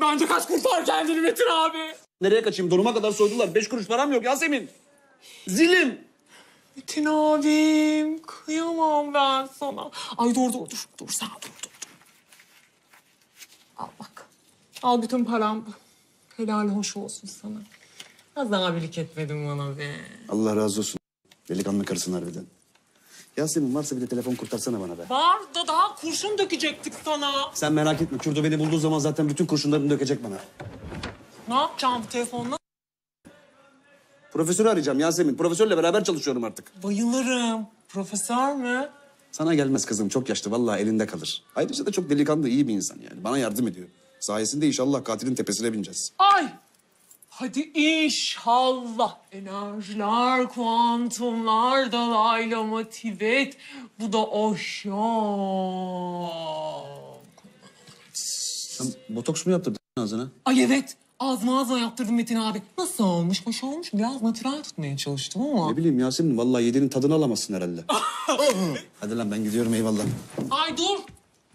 Bence kaç kurtar kendini Metin abi. Nereye kaçayım? Donuma kadar soydular. Beş kuruş param yok Yasemin. Zilim. Metin abim, kıyamam ben sana. Ay dur dur dur, dur sen dur dur. dur. Al bak. Al bütün param. Helal hoş olsun sana. Az abilik etmedin bana be. Allah razı olsun. Delikanlı karısın harbiden. Yasemin varsa bir de telefon kurtarsana bana be. Var da daha kurşun dökecektik sana. Sen merak etme. Kürdo beni bulduğu zaman zaten bütün kurşunlarını dökecek bana. Ne yapacağım bu telefonla? Profesörü arayacağım Yasemin. Profesörle beraber çalışıyorum artık. Bayılırım. Profesör mü? Sana gelmez kızım. Çok yaşlı. Vallahi elinde kalır. Ayrıca da çok delikanlı, iyi bir insan yani. Bana yardım ediyor. Sayesinde inşallah katilin tepesine bineceğiz. Ay! Hadi inşallah enerjiler, kuantumlar dolaylı motivet. Bu da aşağı. Sen botoks mu yaptırdın ağzına? Ay evet. Ağzıma ağzıma yaptırdım Metin abi. Nasıl olmuş? Hoş olmuş. mu? Biraz natural tutmaya çalıştım ama. Ne bileyim Yasemin. Vallahi yediğinin tadını alamazsın herhalde. Hadi lan ben gidiyorum eyvallah. Ay dur.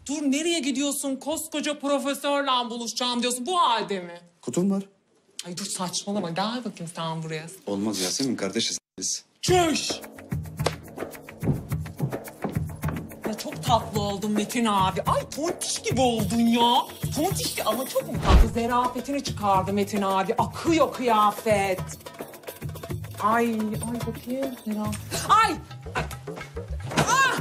Dur nereye gidiyorsun? Koskoca profesörle buluşacağım diyorsun. Bu halde mi? Kutum var. Ay dur saçmalama. Gel bakayım sen buraya. Olmaz Yasemin. Kardeşiz biz. Çüş! Ya çok tatlı oldun Metin abi. Ay tontiş gibi oldun ya. Tontiş gibi ama çok mu tatlı? Zerafetini çıkardı Metin abi. Akıyor kıyafet. Ay, ay bakayım. Zerafet. Ay! ay. Ah!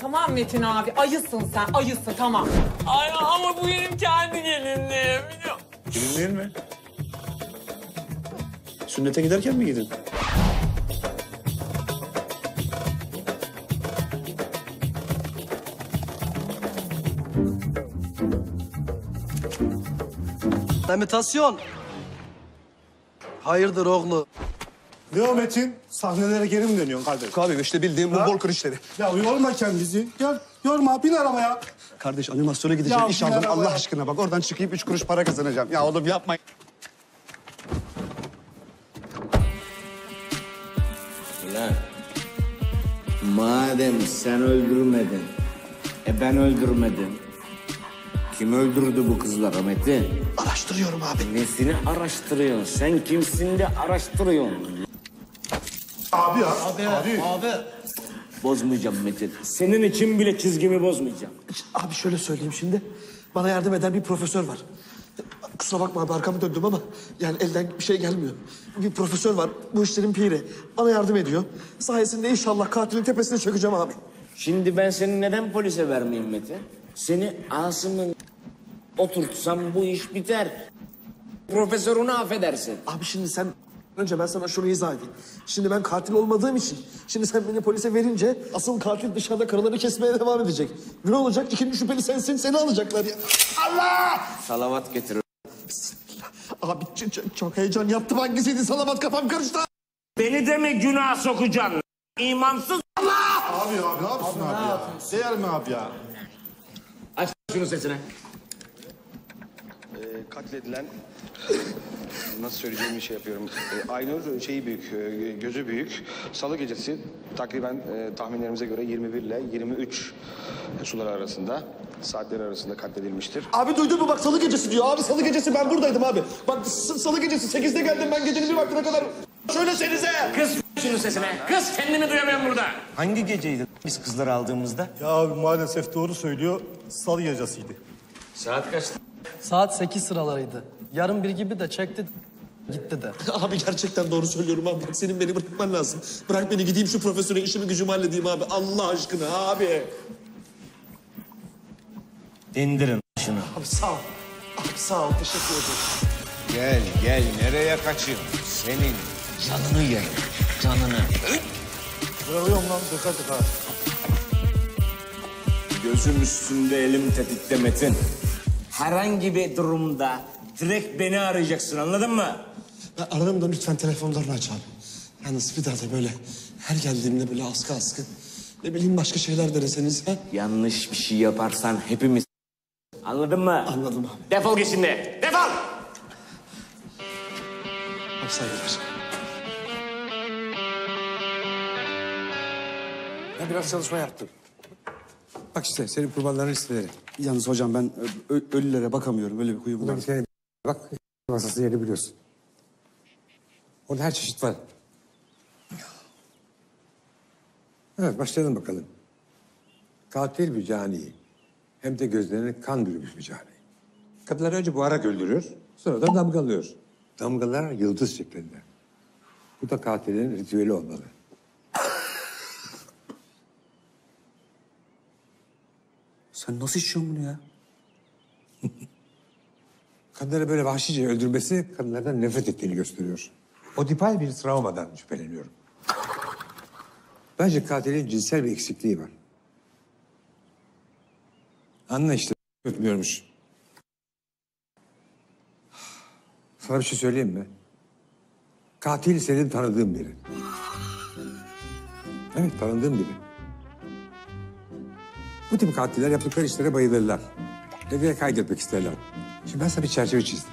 Tamam Metin abi. Ayısın sen. Ayısın tamam. Ay ama bu benim kendi gelinliğim. biliyor- Gelinliğin mi? Sünnete giderken mi gidin? Limitasyon. Hayırdır oğlu? Ne o Metin? Sahnelere geri mi dönüyorsun kardeş? Abi işte bildiğim bu Ha? Volker işleri. Ya yorma kendinizi. Gel yorma bin arabaya. Kardeş animasyona gideceğim. Ya İş aldım. Allah aşkına bak. Oradan çıkayım üç kuruş para kazanacağım. Ya oğlum yapma. Madem sen öldürmedin, e ben öldürmedim. Kim öldürdü bu kızları Metin? Araştırıyorum abi. Nesini araştırıyorsun? Sen kimsin de araştırıyorsun? Abi ya. Abi, abi. Bozmayacağım Metin. Senin için bile çizgimi bozmayacağım. Abi şöyle söyleyeyim şimdi. Bana yardım eden bir profesör var. Kusura bakma abi arkamı döndüm ama yani elden bir şey gelmiyor. Bir profesör var bu işlerin piri. Bana yardım ediyor. Sayesinde inşallah katilin tepesine çökeceğim abi. Şimdi ben seni neden polise vermeyeyim Metin? Seni Asım'ın oturtsam bu iş biter. Profesörünü affedersin. Abi şimdi sen önce ben sana şunu izah edeyim. Şimdi ben katil olmadığım için şimdi sen beni polise verince asıl katil dışarıda karıları kesmeye devam edecek. Ne olacak? İkinci şüpheli sensin seni alacaklar ya. Allah! Salavat getir. Abi ç- ç- çok heyecan yaptım hangisiydi salavat kafam karıştı. Beni de mi günah sokacaksın? İmansız Abi abi ne yapıyorsun abi ya? Değer mi abi ya? Aç şunu sesine. Ee, katledilen nasıl söyleyeceğimi şey yapıyorum. Ee, Aynur şeyi büyük, e, gözü büyük. Salı gecesi takriben e, tahminlerimize göre 21 ile 23 suları arasında saatleri arasında katledilmiştir. Abi duydun mu bak salı gecesi diyor. Abi salı gecesi ben buradaydım abi. Bak s- salı gecesi sekizde geldim ben gecenin bir vaktine kadar. Söylesenize. Kız şunu sesine. Kız kendimi duyamıyorum burada. Hangi geceydi biz kızları aldığımızda? Ya abi maalesef doğru söylüyor. Salı gecesiydi. Saat kaç? Saat 8 sıralarıydı. Yarın bir gibi de çekti gitti de. Abi gerçekten doğru söylüyorum abi. Bak senin beni bırakman lazım. Bırak beni gideyim şu profesöre işimi gücümü halledeyim abi. Allah aşkına abi. İndirin şunu. Abi sağ ol. Abi sağ ol. Teşekkür ederim. Gel gel nereye kaçıyorsun? Senin canını ye. Canını. Vuruyorum lan tıka tıka. Gözüm üstünde elim tetikte Metin. Herhangi bir durumda direkt beni arayacaksın anladın mı? Ararım da lütfen telefonlarını aç abi. Yalnız bir daha da böyle her geldiğimde böyle askı askı. Ne bileyim başka şeyler deneseniz. Ha? Yanlış bir şey yaparsan hepimiz... Anladın mı? Anladım abi. Defol git şimdi. Defol! Abi saygılar. Ben biraz çalışma yaptım. Bak işte senin kurbanların listeleri. Yalnız hocam ben ö- ölülere bakamıyorum. Öyle bir huyum var. tane bak masası yeri biliyorsun. Orada her çeşit var. Evet başlayalım bakalım. Katil bir cani. Hem de gözlerine kan bürümüş bir cani. Kadınları önce buharak öldürüyor. Sonra da damgalıyor. Damgalar yıldız şeklinde. Bu da katilin ritüeli olmalı. Sen nasıl içiyorsun bunu ya? Kadınları böyle vahşice öldürmesi kadınlardan nefret ettiğini gösteriyor. Odipal bir travmadan şüpheleniyorum. Bence katilin cinsel bir eksikliği var. Anla işte ötmüyormuş. Sana bir şey söyleyeyim mi? Katil senin tanıdığın biri. Evet tanıdığın biri. Bu tip katiller yaptıkları işlere bayılırlar. Ve de kaydetmek isterler. Şimdi ben sana bir çerçeve çizdim.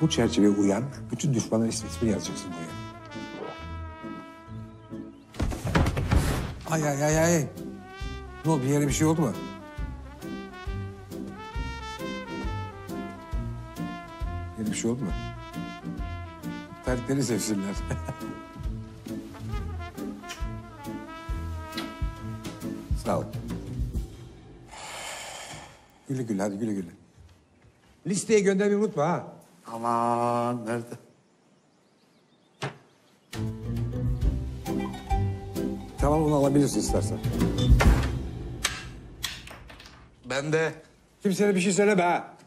Bu çerçeveye uyan bütün düşmanların ismi, ismini yazacaksın buraya. Ay ay ay ay. Ne oldu bir yere bir şey oldu mu? Yere bir şey oldu mu? Terlikleri sevsinler. Sağ ol. Güle güle hadi güle güle. Listeye göndermeyi unutma ha. Aman nerede? Tamam onu alabilirsin istersen. Ben de. Kimseye bir şey söyleme ha.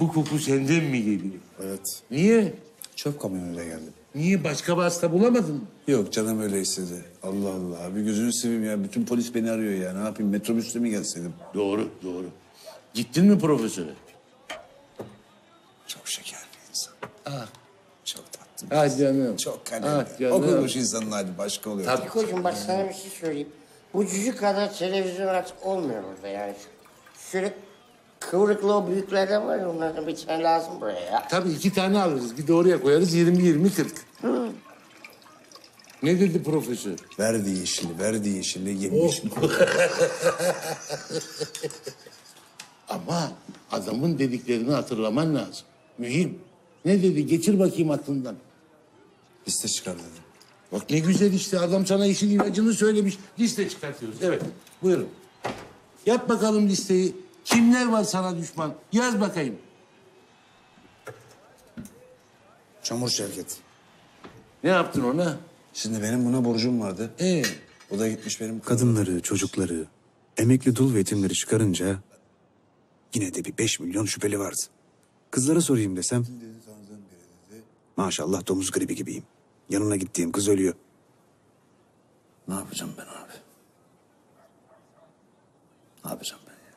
Bu koku senden mi geliyor? Evet. Niye? Çöp kamyonuyla geldim. Niye başka bir hasta bulamadın mı? Yok canım öyle istedi. Allah Allah. Abi gözünü seveyim ya. Bütün polis beni arıyor ya. Ne yapayım metrobüste mi gelseydim? Doğru, doğru. Gittin mi profesöre? Çok şeker bir insan. Ah. Çok tatlı. Ah canım. Çok Ah kalemli. canım. Okunmuş insanın hali başka oluyor. Tabii. Kocuğum bak sana bir şey söyleyeyim. Bu cücük kadar televizyon artık olmuyor burada yani. Şöyle kıvrıklı o büyüklerden var ya onlardan bir tane lazım buraya ya. Tabii iki tane alırız. Bir de oraya koyarız 20-20-40. Ne dedi profesör? Verdi yeşili, verdi yeşili, yemiş. Ama adamın dediklerini hatırlaman lazım. Mühim. Ne dedi? Geçir bakayım aklından. Liste çıkar dedi. Bak ne güzel işte adam sana işin ilacını söylemiş. Liste çıkartıyoruz. Evet. Buyurun. Yap bakalım listeyi. Kimler var sana düşman? Yaz bakayım. Çamur Şevket. Ne yaptın ona? Şimdi benim buna borcum vardı. Ee? O da gitmiş benim Kadınları, çocukları, emekli dul ve yetimleri çıkarınca yine de bir beş milyon şüpheli vardı. Kızlara sorayım desem maşallah domuz gribi gibiyim. Yanına gittiğim kız ölüyor. Ne yapacağım ben abi? Ne yapacağım ben ya?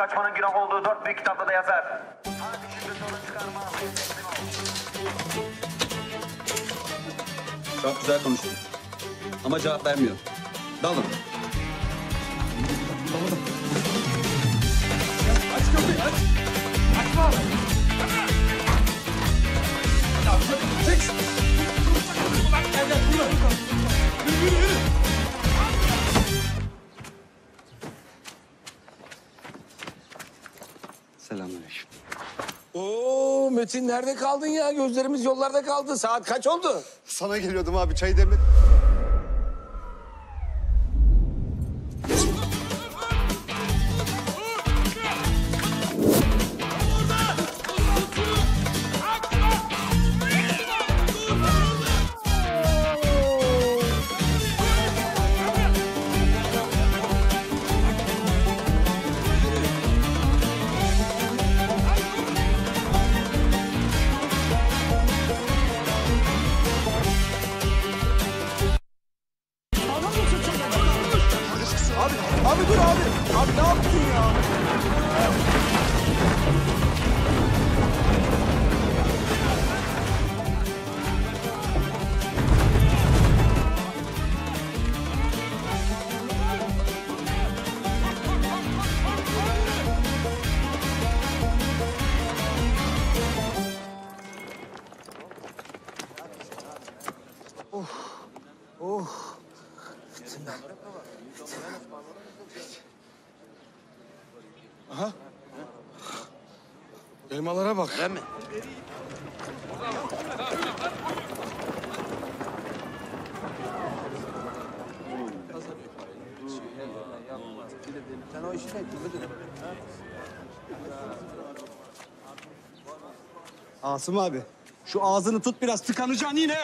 Kaçmanın günah olduğu dört büyük kitapta da yazar. Çok güzel konuştun. Ama cevap vermiyor. Dalın. Aç kapıyı aç. Açma. Ya çek. Ulan gel gel yürü. Yürü yürü Selamünaleyküm. Oo Metin nerede kaldın ya? Gözlerimiz yollarda kaldı. Saat kaç oldu? Sana geliyordum abi çayı demle. Bak. Ben mi? Sen o işi ne? Asım abi şu ağzını tut biraz tıkanacaksın yine.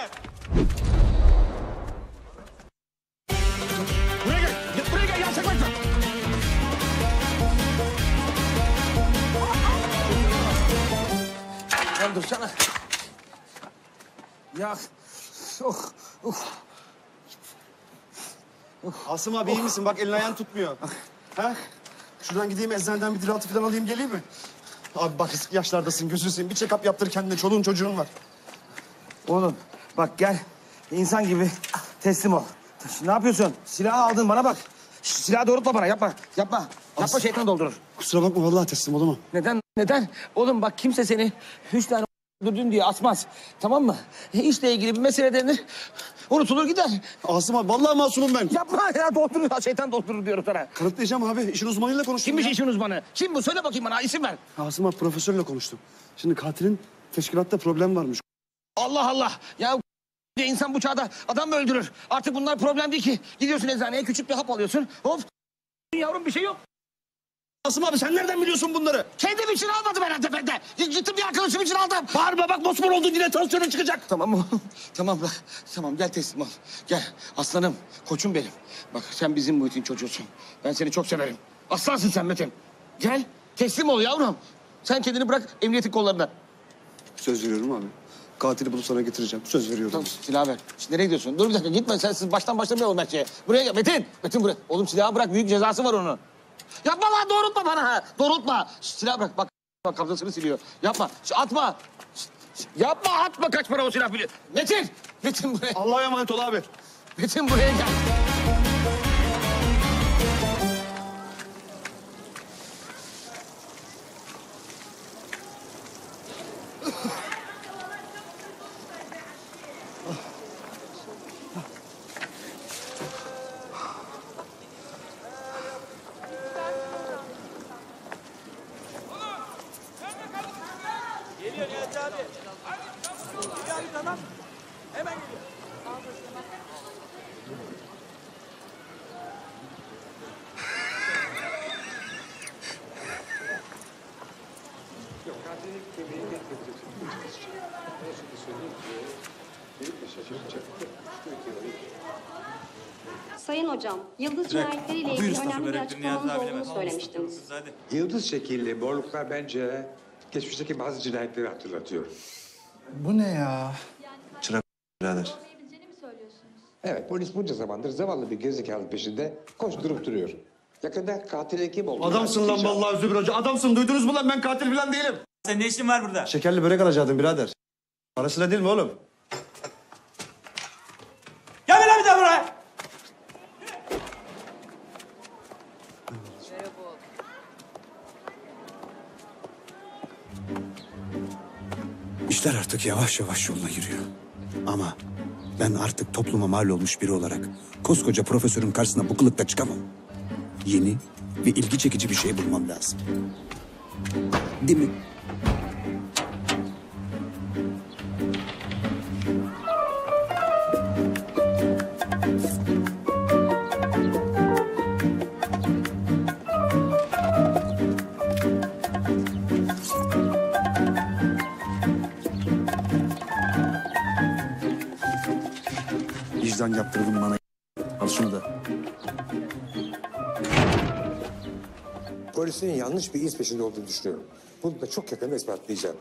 Asım abi iyi misin? Bak elin ayağın tutmuyor. ha? Şuradan gideyim eczaneden bir dilatı falan alayım geleyim mi? Abi bak eski yaşlardasın gözünü seveyim. Bir check-up yaptır kendine. Çoluğun çocuğun var. Oğlum bak gel. İnsan gibi teslim ol. Ne yapıyorsun? Silahı aldın bana bak. Şş, Silahı doğrultma bana yapma. Yapma. Yapma şeytan doldurur. Kusura bakma vallahi teslim olamam. Neden? Neden? Oğlum bak kimse seni üç tane öldürdün diye asmaz. Tamam mı? İşle ilgili bir meseleden unutulur gider. Asım abi vallahi masumum ben. Yapma ya doldurur. ya, Şeytan doldurur diyorum sana. Kanıtlayacağım abi. İşin uzmanıyla konuştum Kimmiş ya. işin uzmanı? Kim bu? Söyle bakayım bana isim ver. Asım abi profesörle konuştum. Şimdi katilin teşkilatta problem varmış. Allah Allah. Ya diye insan bu çağda adam mı öldürür? Artık bunlar problem değil ki. Gidiyorsun eczaneye küçük bir hap alıyorsun. Hop. Yavrum bir şey yok. Asım abi sen nereden biliyorsun bunları? Kendim için almadım herhalde ben de. Gittim bir arkadaşım için aldım. Bağırma bak mosmor oldun yine tansiyonun çıkacak. Tamam mı? tamam bak. Tamam gel teslim ol. Gel aslanım, koçum benim. Bak sen bizim muhitin çocuğusun. Ben seni çok severim. Aslansın sen Metin. Gel teslim ol yavrum. Sen kendini bırak emniyetin kollarına. Söz veriyorum abi. Katili bulup sana getireceğim. Söz veriyorum. Tamam silah ver. Şimdi nereye gidiyorsun? Dur bir dakika gitme sen siz baştan başlamayalım her şeye. Buraya gel Metin. Metin buraya. Oğlum silahı bırak büyük cezası var onun. Yapma lan doğrultma bana ha. Doğrultma. Şş, Silah bırak bak. Bak kafasını siliyor. Yapma. Şş, atma. Şş, Yapma atma kaç para o silah biliyor. Metin. Metin buraya. Allah'a emanet ol abi. Metin buraya gel. Cinayetleriyle ilgili önemli bir olduğunu söylemiştiniz. Yıldız şekilli borluklar bence geçmişteki bazı cinayetleri hatırlatıyor. Bu ne ya? Çırak birader. Evet polis bunca zamandır zavallı bir gerizekalı peşinde koşturup duruyor. Yakında katilin kim olduğunu Adamsın lan vallahi Zübür Hoca. Adamsın. Duydunuz mu lan ben katil falan değilim. Senin ne işin var burada? Şekerli börek alacaktım birader. Parasıyla değil mi oğlum? Artık yavaş yavaş yoluna giriyor. Ama ben artık topluma mal olmuş biri olarak koskoca profesörün karşısına bu kılıkta çıkamam. Yeni ve ilgi çekici bir şey bulmam lazım. Değil mi? Bir iz peşinde olduğunu düşünüyorum. Bunu da çok yakında ispatlayacağım.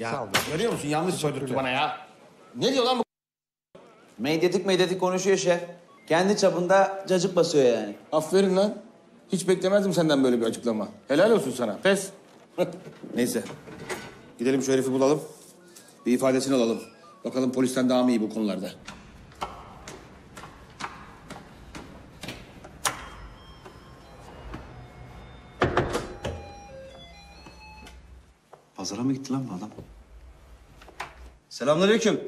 Ya görüyor musun yanlış söyletti bana ya. Ne diyor lan bu? Medyatik medyatik konuşuyor şef. Kendi çapında cacık basıyor yani. Aferin lan. Hiç beklemezdim senden böyle bir açıklama. Helal olsun sana. Pes. Neyse. Gidelim şu herifi bulalım. Bir ifadesini alalım. Bakalım polisten daha mı iyi bu konularda? Pazara mı gitti lan bu adam? Selamünaleyküm.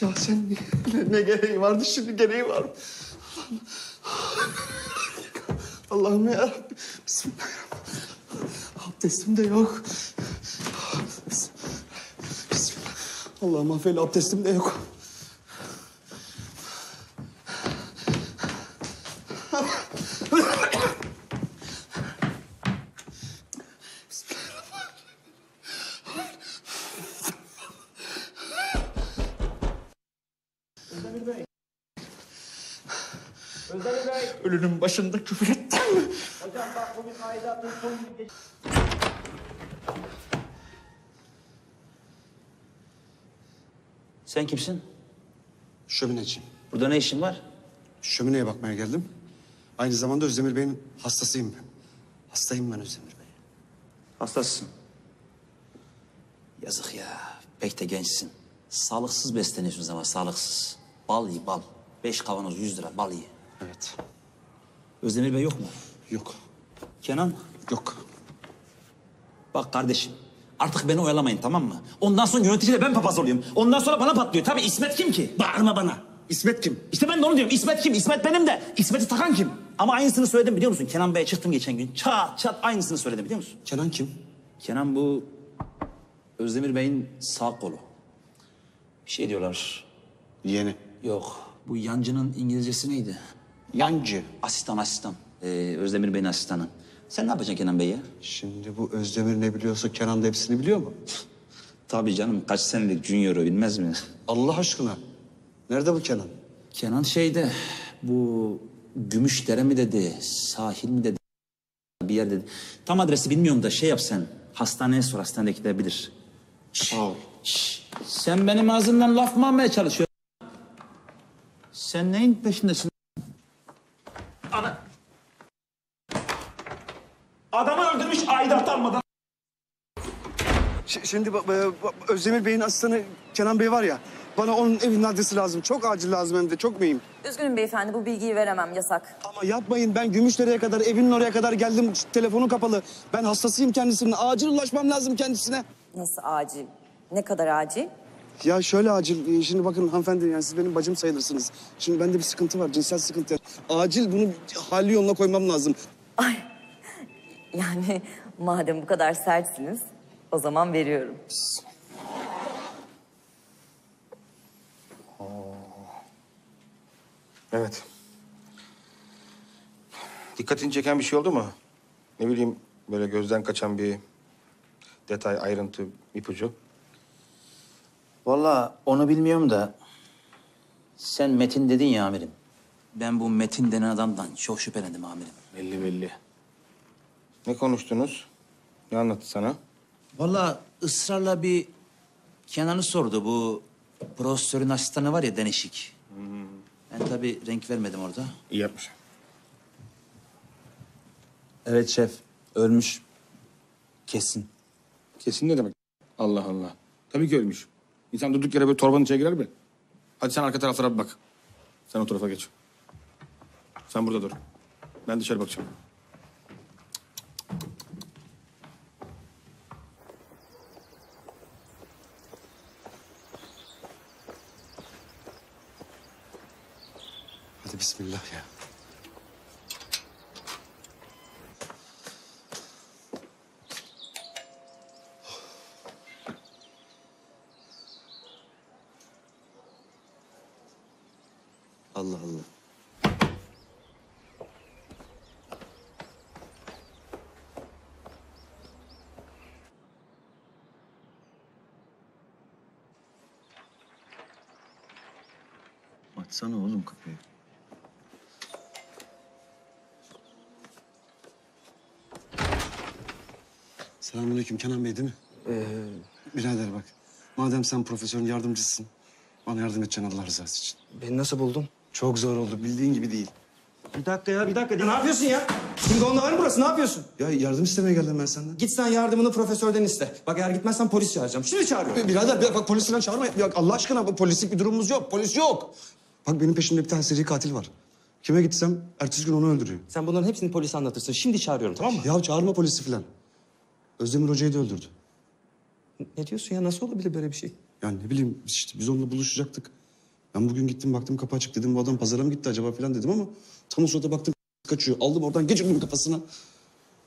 Ya sen ne, ne gereği vardı şimdi gereği var. Allah'ım ya. Bismillahirrahmanirrahim. Abdestim de yok. Bismillah. Allah'ım affeyle abdestim de yok. Ölünün başında küfür ettim. Hocam bak bugün aidatın son Sen kimsin? Şömineciyim. Burada ne işin var? Şömineye bakmaya geldim. Aynı zamanda Özdemir Bey'in hastasıyım ben. Hastayım ben Özdemir Bey. Hastasın. Yazık ya. Pek de gençsin. Sağlıksız besleniyorsunuz ama sağlıksız. Bal ye bal. Beş kavanoz yüz lira bal ye. Evet. Özdemir Bey yok mu? Yok. Kenan? Yok. Bak kardeşim. Artık beni oyalamayın tamam mı? Ondan sonra yöneticiyle ben papaz oluyorum. Ondan sonra bana patlıyor. Tabii İsmet kim ki? Bağırma bana. İsmet kim? İşte ben de onu diyorum. İsmet kim? İsmet benim de. İsmet'i takan kim? Ama aynısını söyledim biliyor musun? Kenan Bey'e çıktım geçen gün. Çat çat aynısını söyledim biliyor musun? Kenan kim? Kenan bu Özdemir Bey'in sağ kolu. Bir şey diyorlar. Yeğeni. Yok. Bu yancının İngilizcesi neydi? Yancı. Asistan asistan. Ee, Özdemir Bey'in asistanı. Sen ne yapacaksın Kenan Bey ya? Şimdi bu Özdemir ne biliyorsa Kenan da hepsini biliyor mu? Tabii canım kaç senelik junior'u bilmez mi? Allah aşkına. Nerede bu Kenan? Kenan şeyde bu Gümüşdere mi dedi, sahil mi dedi, bir yer dedi. Tam adresi bilmiyorum da şey yap sen. Hastaneye sor, hastanedekiler bilir. Sağ ol. Sen benim ağzımdan laf mı almaya çalışıyorsun? Sen neyin peşindesin? Adamı öldürmüş aidat almadan. Ş- şimdi Özdemir Bey'in asistanı Kenan Bey var ya. Bana onun evinin adresi lazım. Çok acil lazım hem de. Çok mühim. Üzgünüm beyefendi bu bilgiyi veremem yasak. Ama yapmayın. Ben Gümüşdere'ye kadar, evinin oraya kadar geldim. Telefonu kapalı. Ben hastasıyım kendisinin. Acil ulaşmam lazım kendisine. Nasıl acil? Ne kadar acil? Ya şöyle acil. e, Şimdi bakın hanımefendi yani siz benim bacım sayılırsınız. Şimdi bende bir sıkıntı var. Cinsel sıkıntı. Acil bunu hali yoluna koymam lazım. Yani madem bu kadar sertsiniz o zaman veriyorum. Evet. Dikkatini çeken bir şey oldu mu? Ne bileyim böyle gözden kaçan bir detay, ayrıntı, ipucu. Vallahi onu bilmiyorum da sen Metin dedin ya amirim. Ben bu Metin denen adamdan çok şüphelendim amirim. Belli belli. Ne konuştunuz? Ne anlattı sana? Vallahi ısrarla bir Kenan'ı sordu. Bu profesörün asistanı var ya Denişik. Ben tabii renk vermedim orada. İyi yapmış. Evet şef. Ölmüş. Kesin. Kesin ne demek? Allah Allah. Tabii ki ölmüş. İnsan durduk yere böyle torbanın içine girer mi? Hadi sen arka taraflara bir bak. Sen o tarafa geç. Sen burada dur. Ben dışarı bakacağım. Hadi bismillah ya. Selamünaleyküm Kenan Bey değil mi? Ee... Birader bak. Madem sen profesörün yardımcısın. Bana yardım edeceksin Allah rızası için. Beni nasıl buldun? Çok zor oldu. Bildiğin gibi değil. Bir dakika ya bir dakika. Ne yapıyorsun ya? Singonda var mı burası? Ne yapıyorsun? Ya yardım istemeye geldim ben senden. Git sen yardımını profesörden iste. Bak eğer gitmezsen polis çağıracağım. Şimdi çağırıyorum. Bir- Birader bir- bak polis falan çağırma. Ya Allah aşkına bu polislik bir durumumuz yok. Polis yok. Bak benim peşimde bir tane seri katil var. Kime gitsem ertesi gün onu öldürüyor. Sen bunların hepsini polise anlatırsın. Şimdi çağırıyorum tamam mı? Ya çağırma polisi falan. Özdemir Hoca'yı da öldürdü. Ne diyorsun ya? Nasıl olabilir böyle bir şey? Ya ne bileyim işte biz onunla buluşacaktık. Ben bugün gittim baktım kapı açık dedim bu adam pazara mı gitti acaba falan dedim ama tam o sırada baktım kaçıyor. Aldım oradan geçirdim kafasına.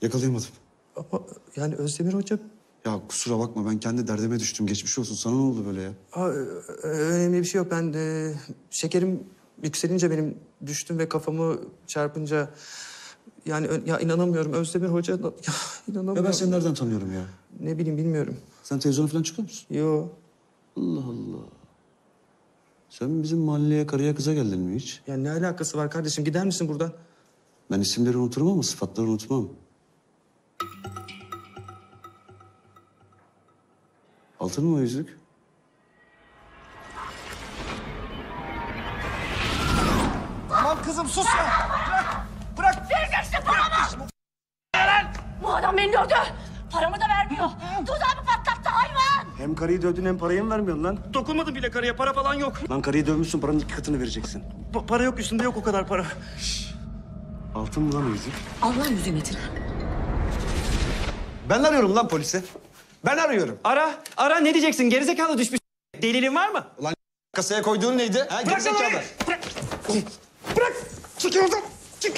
Yakalayamadım. Ama yani Özdemir Hoca... Ya kusura bakma ben kendi derdime düştüm. Geçmiş olsun. Sana ne oldu böyle ya? Aa, önemli bir şey yok. Ben de şekerim yükselince benim düştüm ve kafamı çarpınca... Yani ö- ya inanamıyorum Özdemir Hoca... Ya inanamıyorum. Ya ben seni nereden tanıyorum ya? Ne bileyim bilmiyorum. Sen televizyona falan çıkıyor musun? Yo. Allah Allah. Sen bizim mahalleye karıya kıza geldin mi hiç? Ya ne alakası var kardeşim? Gider misin buradan? Ben isimleri unuturum ama sıfatları unutmam. Altın mı o yüzük? Tamam kızım sus ya. Paramı! Bu adam beni dövdü. Paramı da vermiyor. Tuzağımı patlattı hayvan. Hem karıyı dövdün hem parayı mı vermiyorsun lan? Dokunmadım bile karıya. Para falan yok. Lan karıyı dövmüşsün paranın iki katını vereceksin. Pa- para yok üstünde yok o kadar para. Altın mı lan o yüzük? Allah yüzü Metin. Ben arıyorum lan polisi. Ben arıyorum. Ara. Ara ne diyeceksin? Gerizekalı düşmüş. Delilin var mı? Ulan kasaya koyduğun neydi? Ha, Bırak lan orayı. Bırak. Bırak. Çık oradan. Çık.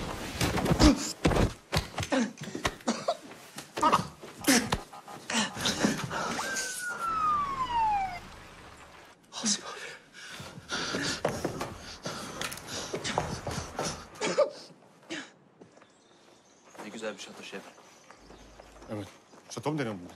Ne güzel bir şato şef. Evet. Şato mu deniyor buna?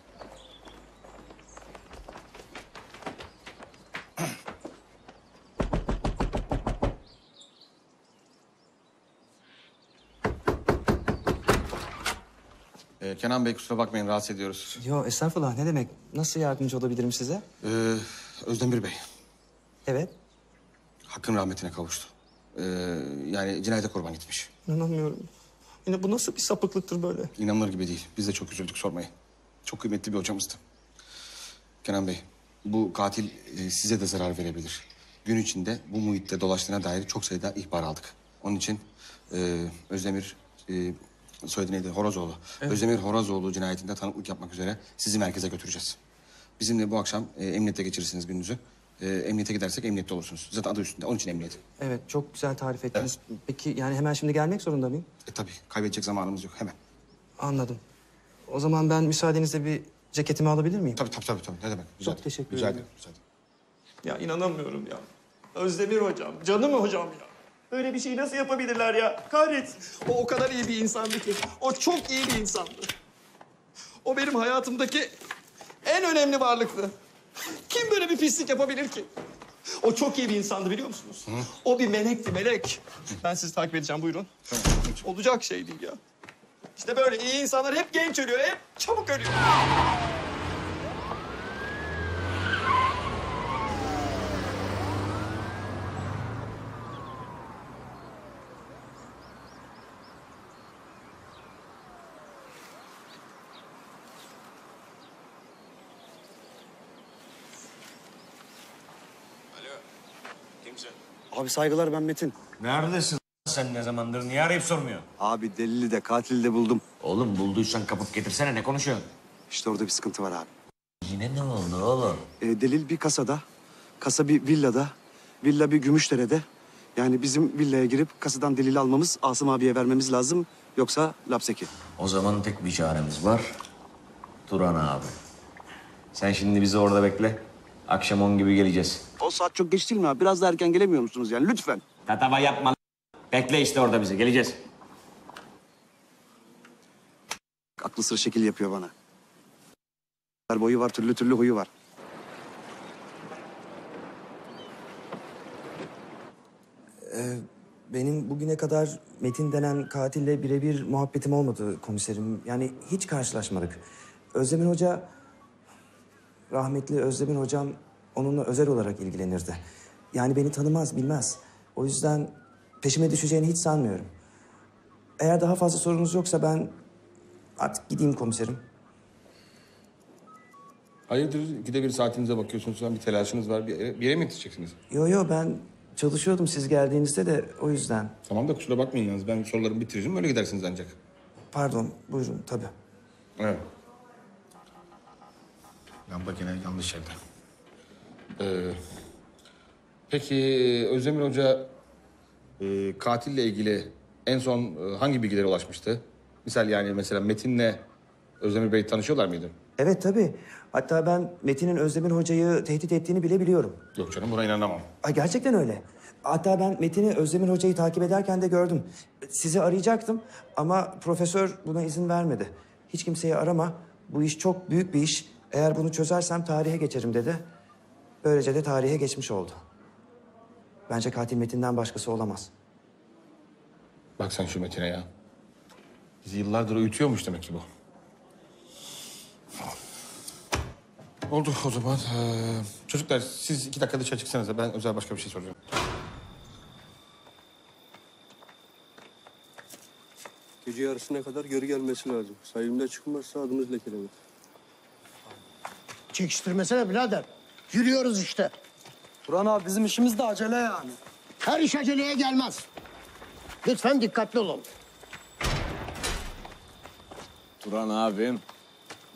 Ee, Kenan Bey kusura bakmayın rahatsız ediyoruz. Yo estağfurullah ne demek? Nasıl yardımcı olabilirim size? Ee, Özdemir Bey, Evet. hakkın rahmetine kavuştu. Ee, yani cinayete kurban gitmiş. İnanamıyorum. Yine bu nasıl bir sapıklıktır böyle? İnanılır gibi değil. Biz de çok üzüldük sormayın. Çok kıymetli bir hocamızdı. Kenan Bey, bu katil e, size de zarar verebilir. Gün içinde bu muhitte dolaştığına dair çok sayıda ihbar aldık. Onun için e, Özdemir, e, soyadı neydi? Horozoğlu. Özdemir Horozoğlu cinayetinde tanıklık yapmak üzere sizi merkeze götüreceğiz. Bizimle bu akşam e, emniyette geçirirsiniz gününüzü. E, emniyete gidersek emniyette olursunuz. Zaten adı üstünde. Onun için emniyet. Evet çok güzel tarif ettiniz. Peki yani hemen şimdi gelmek zorunda mıyım? E tabii kaybedecek zamanımız yok. Hemen. Anladım. O zaman ben müsaadenizle bir ceketimi alabilir miyim? Tabii tabii tabii. tabii. Ne demek? Çok ederim. teşekkür Rica ederim. Rica ederim. Ya inanamıyorum ya. Özdemir hocam, canım hocam ya. Böyle bir şeyi nasıl yapabilirler ya? Kahretsin. O o kadar iyi bir insandı ki. O çok iyi bir insandı. O benim hayatımdaki en önemli varlıktı. Kim böyle bir pislik yapabilir ki? O çok iyi bir insandı biliyor musunuz? O bir melekti melek. Ben sizi takip edeceğim buyurun. Olacak şey değil ya. İşte böyle iyi insanlar hep genç ölüyor, hep çabuk ölüyor. Abi saygılar ben Metin. Neredesin sen ne zamandır? Niye arayıp sormuyor? Abi delili de katili de buldum. Oğlum bulduysan kapıp getirsene ne konuşuyorsun? İşte orada bir sıkıntı var abi. Yine ne oldu oğlum? E, delil bir kasada, kasa bir villada, villa bir Gümüşdere'de. Yani bizim villaya girip kasadan delil almamız, Asım abiye vermemiz lazım. Yoksa lapseki. O zaman tek bir çaremiz var. Turan abi. Sen şimdi bizi orada bekle. Akşam on gibi geleceğiz. O saat çok geç değil mi abi? Biraz da erken gelemiyor musunuz yani? Lütfen. Tatava yapma lan. Bekle işte orada bizi. Geleceğiz. Aklı sıra şekil yapıyor bana. Her boyu var, türlü türlü huyu var. Ee, benim bugüne kadar Metin denen katille birebir muhabbetim olmadı komiserim. Yani hiç karşılaşmadık. Özlemir Hoca, rahmetli Özlemir Hocam onunla özel olarak ilgilenirdi. Yani beni tanımaz, bilmez. O yüzden peşime düşeceğini hiç sanmıyorum. Eğer daha fazla sorunuz yoksa ben artık gideyim komiserim. Hayırdır? İkide bir saatinize bakıyorsunuz. Şu an bir telaşınız var. Bir yere, bir yere mi yetişeceksiniz? Yo yo ben çalışıyordum siz geldiğinizde de o yüzden. Tamam da kusura bakmayın yalnız. Ben sorularımı bitiririm. Öyle gidersiniz ancak. Pardon, buyurun tabii. Evet. Lamba gene yanlış yerde. Ee, peki Özdemir Hoca e, katille ilgili en son e, hangi bilgilere ulaşmıştı? Misal yani mesela Metin'le Özdemir Bey tanışıyorlar mıydı? Evet tabii. Hatta ben Metin'in Özdemir Hoca'yı tehdit ettiğini bile biliyorum. Yok canım buna inanamam. Ay gerçekten öyle. Hatta ben Metin'i Özdemir Hoca'yı takip ederken de gördüm. Sizi arayacaktım ama profesör buna izin vermedi. Hiç kimseyi arama. Bu iş çok büyük bir iş. Eğer bunu çözersem tarihe geçerim dedi. Böylece de tarihe geçmiş oldu. Bence katil Metin'den başkası olamaz. Bak sen şu Metin'e ya. Bizi yıllardır uyutuyormuş demek ki bu. Oldu o zaman. Ee, çocuklar siz iki dakika dışarı çıksanıza. Ben özel başka bir şey soracağım. Gece yarısına kadar geri gelmesi lazım. Sayımda çıkmazsa adımız lekelenir. Çekiştirmesene birader. Yürüyoruz işte. Turan abi bizim işimiz de acele yani. Her iş aceleye gelmez. Lütfen dikkatli olun. Turan abim,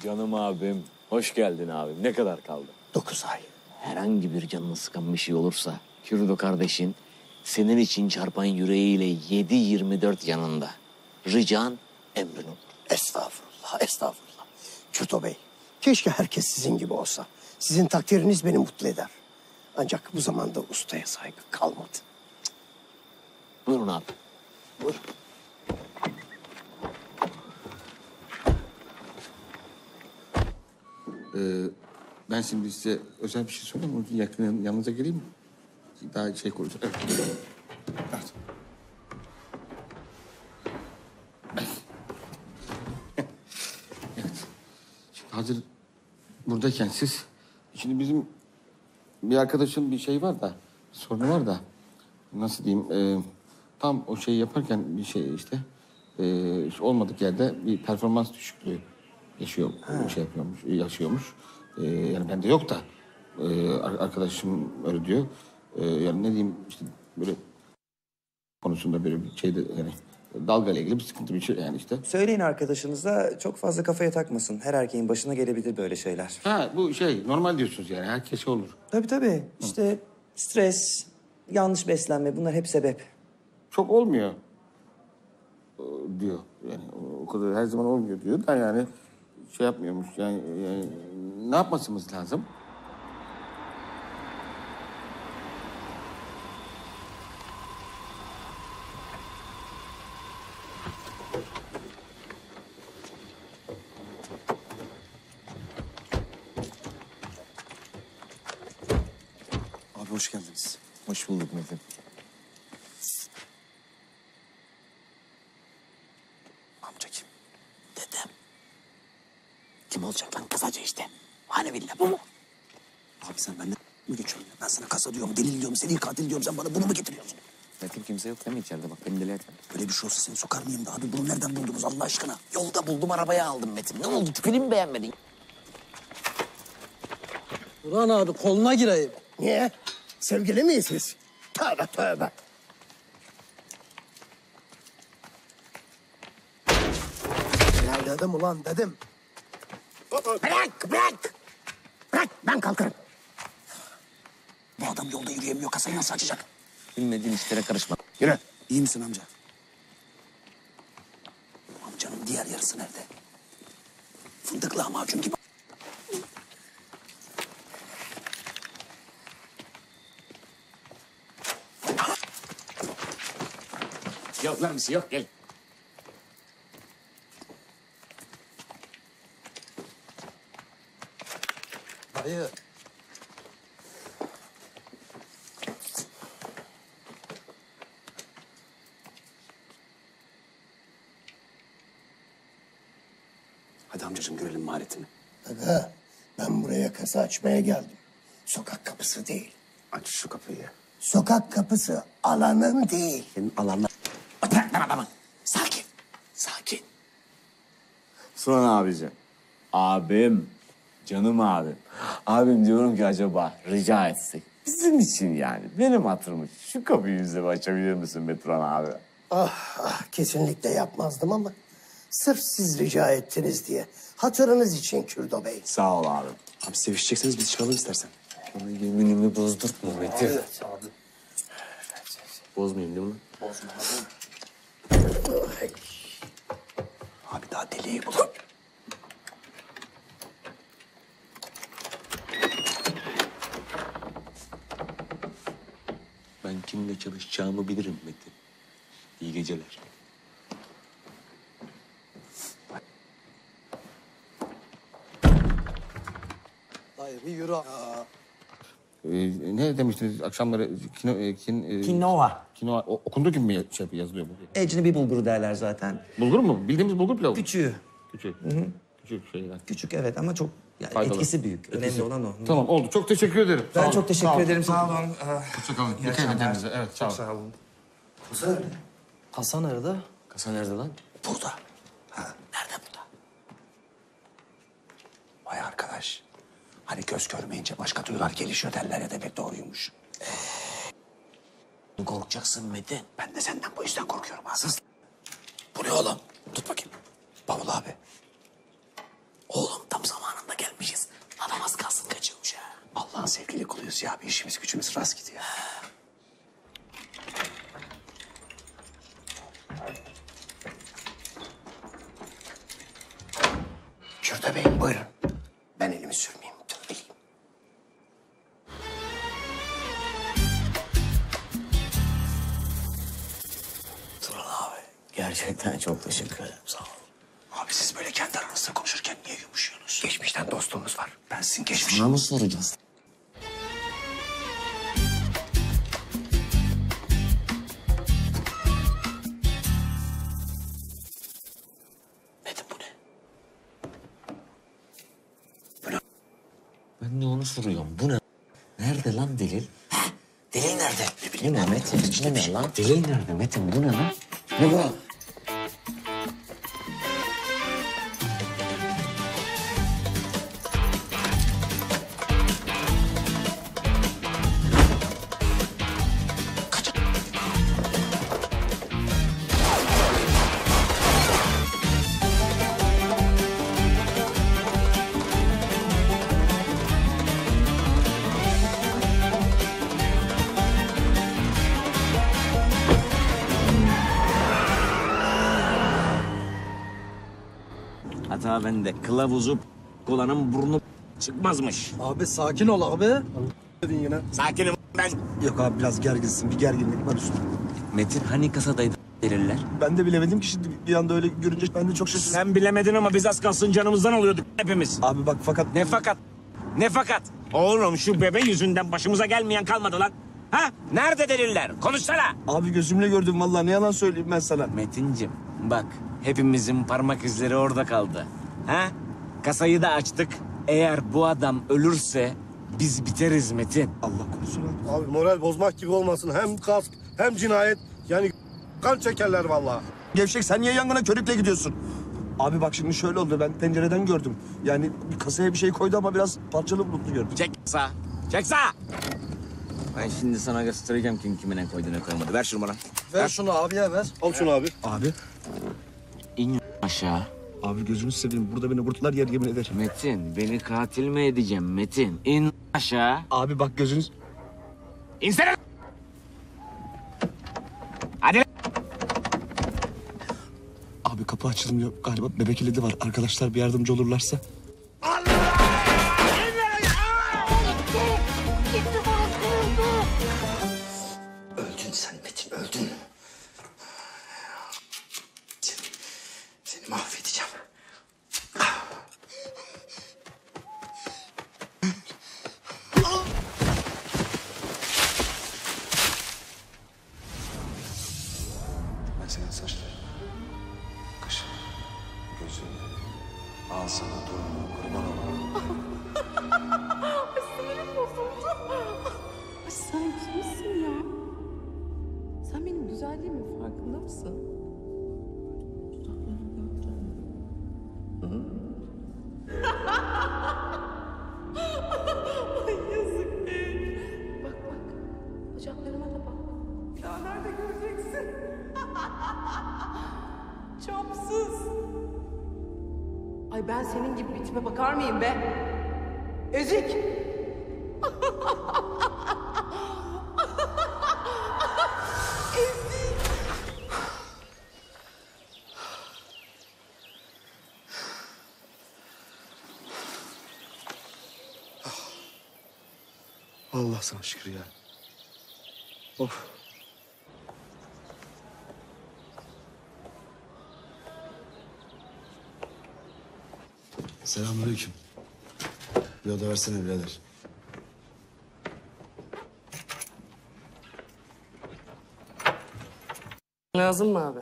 canım abim. Hoş geldin abim. Ne kadar kaldı? Dokuz ay. Herhangi bir canını sıkan bir şey olursa Kürdo kardeşin senin için çarpan yüreğiyle 7-24 yanında. Rican emrin olur. Estağfurullah, estağfurullah. Çuto Bey, keşke herkes sizin gibi olsa. Sizin takdiriniz beni mutlu eder. Ancak bu zamanda ustaya saygı kalmadı. Buyurun abi. Buyur. Ee, ben şimdi size özel bir şey söyleyeyim? Yakın yanınıza geleyim mi? Daha şey konuşacağım. Evet. Evet. evet. Hazır buradayken siz... Şimdi bizim bir arkadaşın bir şey var da, sorunu var da... Nasıl diyeyim? e, tam o şeyi yaparken bir şey işte... E, olmadık yerde bir performans düşüklüğü yaşıyor, şey yapıyormuş, yaşıyormuş. Ee, yani bende yok da e, ar- arkadaşım öyle diyor. Ee, yani ne diyeyim işte böyle konusunda böyle bir şeyde yani dalgayla ilgili bir sıkıntı bir şey yani işte. Söyleyin arkadaşınıza çok fazla kafaya takmasın. Her erkeğin başına gelebilir böyle şeyler. Ha bu şey normal diyorsunuz yani herkes olur. Tabii tabii. İşte stres, yanlış beslenme bunlar hep sebep. Çok olmuyor e, diyor. Yani o- o kadar her zaman olmuyor diyor da yani şey yapmıyormuş yani, yani ne yapmasımız lazım? Abi hoş geldiniz. Hoş bulduk Metin. Amca kim? Sen benden mi geçiyorsun? Ben sana kasa diyorum, delil diyorum, seri katil diyorum. Sen bana bunu mu getiriyorsun? Metin kimse yok değil mi içeride? Bak beni deli etme. Böyle bir şey olsa seni sokar mıyım da abi? Bunu nereden buldunuz Allah aşkına? Yolda buldum arabaya aldım Metin. Ne oldu? Tipini mi beğenmedin? Ulan abi koluna gireyim. Niye? Sevgili miyiz biz? Tövbe tövbe. Ya dedim ulan dedim. Bırak bırak. Bırak ben kalkarım. Adam yolda yürüyemiyor. Kasayı nasıl açacak? Bilmediğin işlere karışma. Yürü. İyi misin amca? Amcanın diğer yarısı nerede? Fındık lahmacun gibi. Yok lan bir şey yok gel. Kasa açmaya geldim. Sokak kapısı değil. Aç şu kapıyı. Sokak kapısı alanın değil. Senin alanla... Bırak lan adamı. Sakin. Sakin. Sonra abicim. Abim. Canım abim. Abim diyorum ki acaba rica etsek. Bizim için yani. Benim hatırımı şu kapıyı bize bir açabilir misin Meturan abi? Ah, ah kesinlikle yapmazdım ama sırf siz rica ettiniz diye. Hatırınız için Kürdo Bey. Sağ ol abi. Abi sevişecekseniz biz çıkalım istersen. Bana yeminimi bozdurtma Metin. Evet abi. Bozmayayım değil mi? Bozma Abi daha deliği bulalım. Ben kimle çalışacağımı bilirim Metin. İyi geceler. Bir yürü. Ee, ne demiştiniz akşamları kino, e, kin, e, Kinoa. Kinoa. O, okunduğu gibi mi şey yazılıyor bu? Ecnebi bulguru derler zaten. Bulgur mu? Bildiğimiz bulgur pilavı. mı? Küçüğü. Küçük. Küçük şeyler. Küçük evet ama çok yani Faydalı. etkisi büyük. Önemli Etkisi. olan o. Tamam oldu. Çok teşekkür ederim. Ben çok teşekkür ederim. Sağ olun. Hoşçakalın. İyi Dikkat edin akşamlar. kendinize. Evet sağ olun. Sağ olun. Kasa nerede? Kasa nerede lan? Burada. Ha, nerede burada? Vay arkadaş. Hani göz görmeyince başka duyular gelişiyor derler ya demek doğruymuş. Korkacaksın Metin. Ben de senden bu yüzden korkuyorum abi. Sus. Bu ne oğlum? Tut bakayım. Bavul abi. Oğlum tam zamanında gelmişiz. Adam az kalsın kaçıyormuş ha. Allah'ın sevgili kuluyuz ya. Bir işimiz gücümüz rast gidiyor. Kürde Bey buyurun. Teşekkür ederim. Sağ ol. Abi siz böyle kendi aranızda konuşurken niye yumuşuyorsunuz? Geçmişten dostluğumuz var. Ben sizin geçmiş... Sana mı soracağız? Metin bu ne? Ben de onu soruyorum. Bu ne? Nerede lan delil? Delil nerede? Ne bileyim Bu ne Metin? Bu ne lan? Delil nerede Metin? Bu ne lan? Ne bu? Kılavuzu kolanın burnu çıkmazmış. Abi sakin ol abi. Dedin yine. Sakinim ben. Yok abi biraz gerginsin. Bir gerginlik var üstünde. Metin hani kasadaydı deliller? Ben de bilemedim ki şimdi bir anda öyle görünce ben de çok şaşırdım. Sen bilemedin ama biz az kalsın canımızdan oluyorduk hepimiz. Abi bak fakat... Ne fakat? Ne fakat? Oğlum şu bebe yüzünden başımıza gelmeyen kalmadı lan. Ha? Nerede deliller? Konuşsana. Abi gözümle gördüm vallahi ne yalan söyleyeyim ben sana. Metincim bak hepimizin parmak izleri orada kaldı. Ha? Kasayı da açtık. Eğer bu adam ölürse biz biteriz Metin. Allah korusun abi. Abi moral bozmak gibi olmasın. Hem kask hem cinayet. Yani kan çekerler vallahi. Gevşek sen niye yangına körükle gidiyorsun? Abi bak şimdi şöyle oldu ben pencereden gördüm. Yani kasaya bir şey koydu ama biraz parçalı bulutlu gördüm. Çek sağ. Çek sağ. Ben şimdi sana göstereceğim kim kime ne koydu ne koymadı. Ver şunu bana. Ver şunu abiye ver. Al şunu abi. Abi. İn aşağı. Abi gözünü seveyim burada beni kurtlar yer yemin ederim. Metin beni katil mi edeceğim Metin? İn aşağı. Abi bak gözünüz... İnsene. Hadi. Abi kapı açılmıyor. Galiba bebek iledi var. Arkadaşlar bir yardımcı olurlarsa. Öldün tipe bakar mıyım be? Ezik. Allah sana şükür ya. Of. Selamünaleyküm. Bir oda versene birader. Lazım mı abi?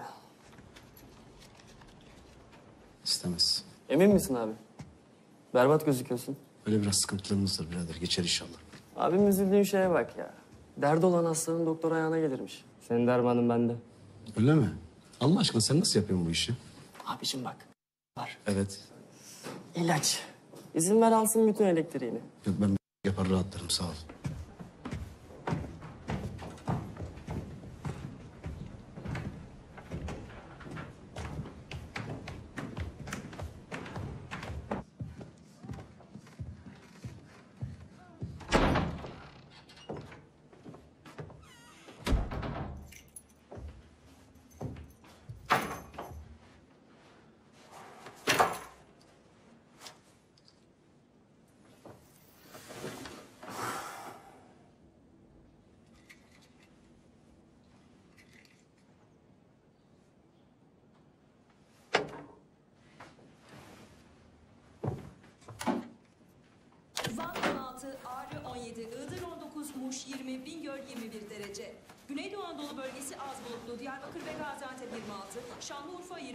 İstemez. Emin misin abi? Berbat gözüküyorsun. Öyle biraz sıkıntılarımız var birader. Geçer inşallah. Abim üzüldüğün şeye bak ya. Derdi olan hastanın doktor ayağına gelirmiş. Senin dermanın bende. Öyle mi? Allah aşkına sen nasıl yapıyorsun bu işi? Abicim bak. Evet. İlaç. İzin ver alsın bütün elektriğini. Yok ben yapar rahatlarım sağ ol.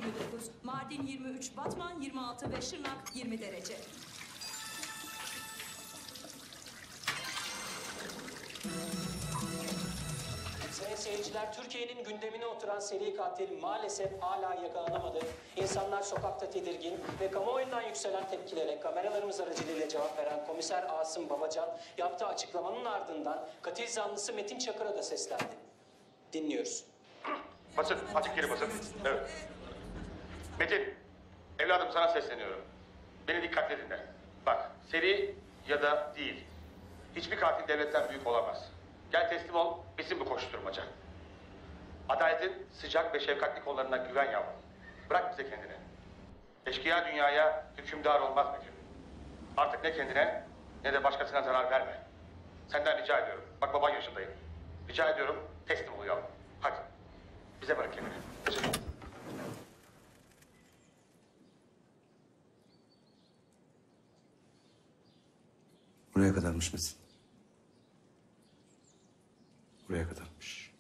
29, Mardin 23, Batman 26 ve Şırnak 20 derece. Sayın seyirciler, Türkiye'nin gündemine oturan seri katil maalesef hala yakalanamadı. İnsanlar sokakta tedirgin ve kamuoyundan yükselen tepkilere kameralarımız aracılığıyla cevap veren komiser Asım Babacan yaptığı açıklamanın ardından katil zanlısı Metin Çakır'a da seslendi. Dinliyoruz. Basın, açık geri basın. Evet. Metin, evladım sana sesleniyorum. Beni dikkatle dinle. Bak, seri ya da değil. Hiçbir katil devletten büyük olamaz. Gel teslim ol, bizim bu koşturmaca. Adaletin sıcak ve şefkatli kollarına güven yavrum. Bırak bize kendini. Eşkıya dünyaya hükümdar olmaz Metin. Artık ne kendine ne de başkasına zarar verme. Senden rica ediyorum. Bak baban yaşındayım. Rica ediyorum teslim ol yavrum. Hadi. Bize bırak kendini. Buraya kadarmış Metin. Buraya kadarmış.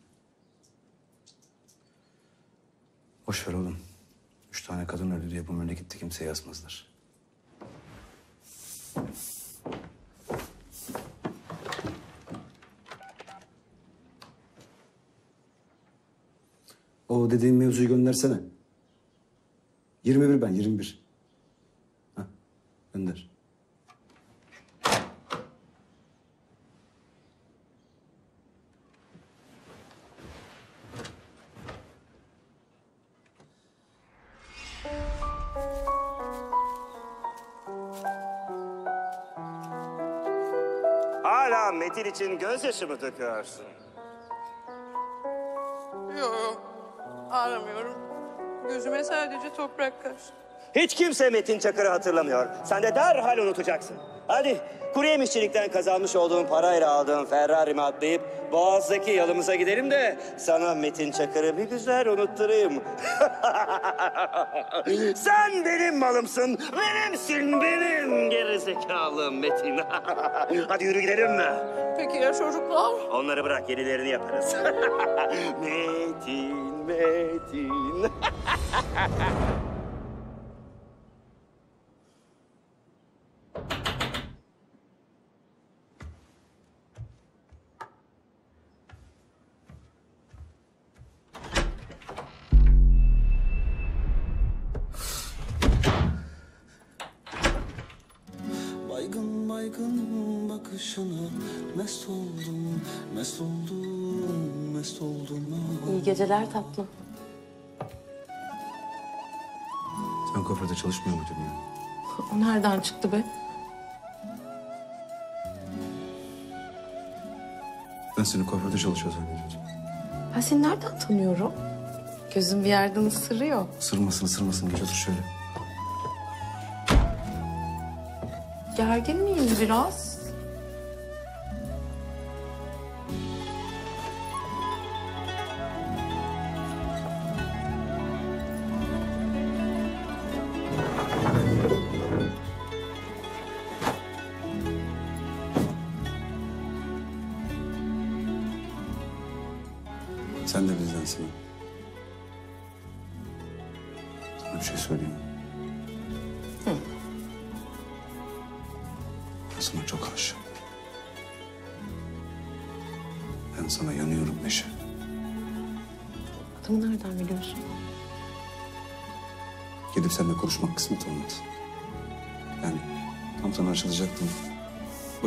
Boş ver oğlum. Üç tane kadın öldü diye bu memlekette kimseye yazmazlar. O dediğin mevzuyu göndersene. 21 ben, 21. Ha, gönder. İçin gözyaşı mı döküyorsun? Yok yok. Ağlamıyorum. Gözüme sadece toprak kaçtı. Hiç kimse Metin Çakır'ı hatırlamıyor. Sen de derhal unutacaksın. Hadi kuru yemişçilikten kazanmış olduğun parayla aldığın Ferrari'mi atlayıp Boğaz'daki yolumuza gidelim de sana Metin Çakır'ı bir güzel unutturayım. Sen benim malımsın, benimsin benim gerizekalı Metin. Hadi yürü gidelim mi? Peki ya çocuklar? Onları bırak yenilerini yaparız. Metin, Metin. Baygın bakışına mest oldum, mest oldum, mest oldum. İyi geceler tatlım. Sen kuaförde çalışmıyor muydun ya? O nereden çıktı be? Ben seni kuaförde çalışıyor zannediyordum. Ben seni nereden tanıyorum? Gözün bir yerden ısırıyor. Isırmasın ısırmasın geç otur şöyle. Gergin miyim biraz?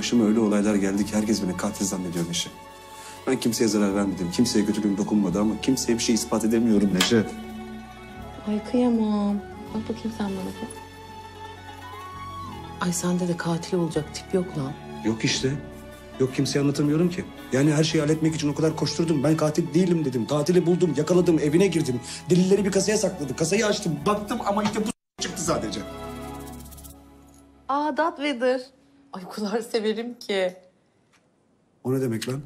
Başıma öyle olaylar geldi ki herkes beni katil zannediyor Neşe. Ben kimseye zarar vermedim. Kimseye kötülüğüm dokunmadı ama kimseye bir şey ispat edemiyorum Neşe. Ay kıyamam. Bak bakayım sen bana bir. Ay sende de katil olacak tip yok lan. Yok işte. Yok kimseye anlatamıyorum ki. Yani her şeyi halletmek için o kadar koşturdum. Ben katil değilim dedim. Katili buldum, yakaladım, evine girdim. Delilleri bir kasaya sakladı. Kasayı açtım, baktım ama işte bu çıktı sadece. Aa Darth Vader. Ay o kadar severim ki. O ne demek lan?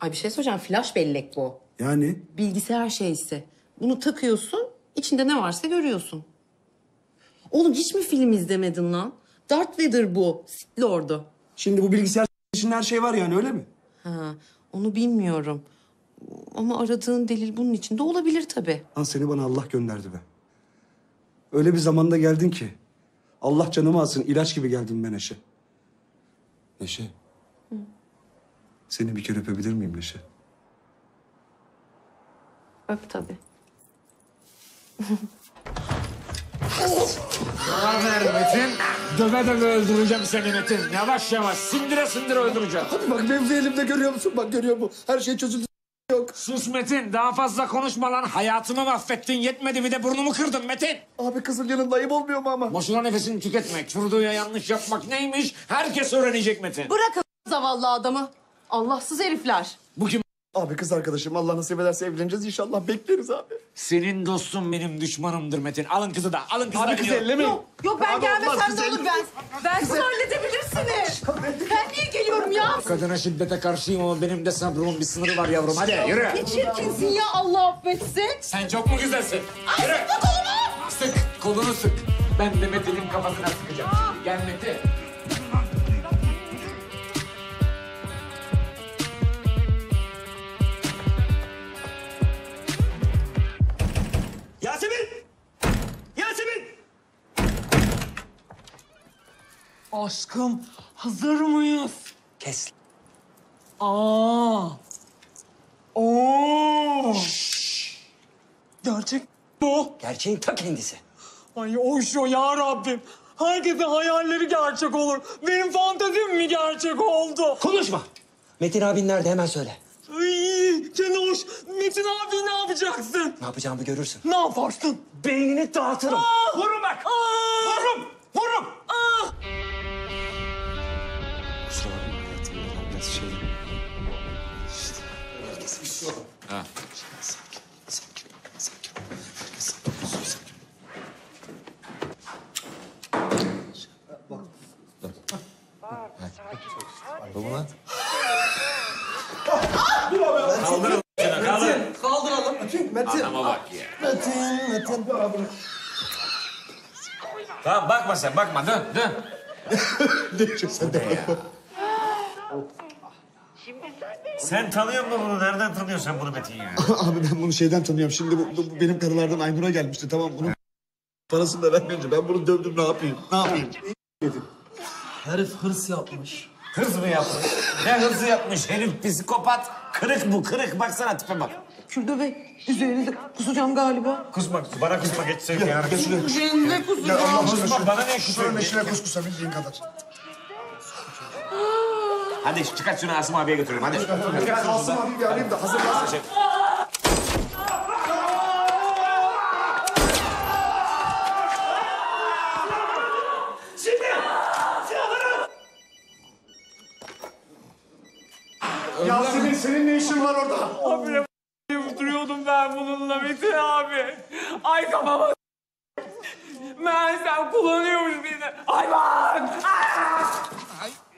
Ay bir şey söyleyeceğim. Flash bellek bu. Yani Bilgisayar şeysi. Bunu takıyorsun, içinde ne varsa görüyorsun. Oğlum hiç mi film izlemedin lan? Darth Vader bu, Sith Lord'u. Şimdi bu bilgisayar içinde her şey var yani öyle mi? Ha, onu bilmiyorum. Ama aradığın delil bunun içinde olabilir tabii. Lan seni bana Allah gönderdi be. Öyle bir zamanda geldin ki. Allah canımı alsın ilaç gibi geldin ben Neşe. Neşe. Seni bir kere öpebilir miyim Neşe? Öp tabii. Haber Metin. Döve döve öldüreceğim seni Metin. Yavaş yavaş sindire sindire öldüreceğim. Hadi bak mevzu elimde görüyor musun? Bak görüyor mu? Her şey çözüldü. Yok. Sus Metin. Daha fazla konuşma lan. Hayatımı mahvettin. Yetmedi bir de burnumu kırdın Metin. Abi kızın yanında ayıp olmuyor mu ama? Boşuna nefesini tüketme. Çurduya yanlış yapmak neymiş? Herkes öğrenecek Metin. Bırakın zavallı adamı. Allahsız herifler. Bu kim? Abi kız arkadaşım Allah nasip ederse evleneceğiz inşallah bekleriz abi. Senin dostun benim düşmanımdır Metin. Alın kızı da. Alın kızı Abi da. kızı gidiyorum. ellemeyin. Yok, yok ben Abi gelmesem olmaz, de güzel. olur ben. Ben siz halledebilirsiniz. Ben niye geliyorum ya? Kadına şiddete karşıyım ama benim de sabrımın bir sınırı var yavrum. Hadi yürü. Ne çirkinsin ya Allah affetsin. Sen çok mu güzelsin? Yürü. Sıkma kolumu. Sık, kolunu sık. Ben de Metin'in kafasına sıkacağım. Gel Metin. Aşkım hazır mıyız? Kes. Aa. Oo. Gerçek bu. Gerçeğin ta kendisi. Ay o ya Rabbim. Herkesin hayalleri gerçek olur. Benim fantezim mi gerçek oldu? Konuşma. Metin abin nerede hemen söyle. Ay Kenoş, Metin abi ne yapacaksın? Ne yapacağımı görürsün. Ne yaparsın? Beynini dağıtırım. Vurun bak! Vururum! Vururum! Kusura bakma hayatım. ya, Biraz şey... İşte herkes bir şey Ha. Sakin, sakin, sakin. Herkes sakin olsun, sakin. Baba lan. Kaldırın şunu, kaldırın. Kaldıralım. Metin, Metin. Adama bak ya. Metin, Metin. Tamam bakma sen, bakma. Dön, dön. sen de bakma. Sen tanıyor musun bunu? Nereden tanıyorsun sen bunu Metin ya? Abi ben bunu şeyden tanıyorum. Şimdi bu, bu- bu benim karılardan Aynur'a gelmişti tamam? Bunun parasını da vermeyince ben bunu dövdüm ne yapayım? Ne yapayım? Herif hırs yapmış. Hırs mı yapmış? Ne hırsı yapmış? Herif psikopat. Kırık bu, kırık. Baksana tipe bak. Kürdo Bey, üzerinize kusacağım galiba. Kusma, bana kusma geç. Gel şuraya. Üzerinize Ya kusacağım. Bana ne kusuyor? Şöyle kus kusabildiğin kadar. Hadi çıkart şunu Asım abiye götürelim hadi. Kalsın abi bir arayayım da hazırlansın. Şimdi silahları. Yasemin senin ne işin var orada? Abi duruyordum ben bununla Metin abi. Ay kafama Meğersem kullanıyormuş beni. Hayvan!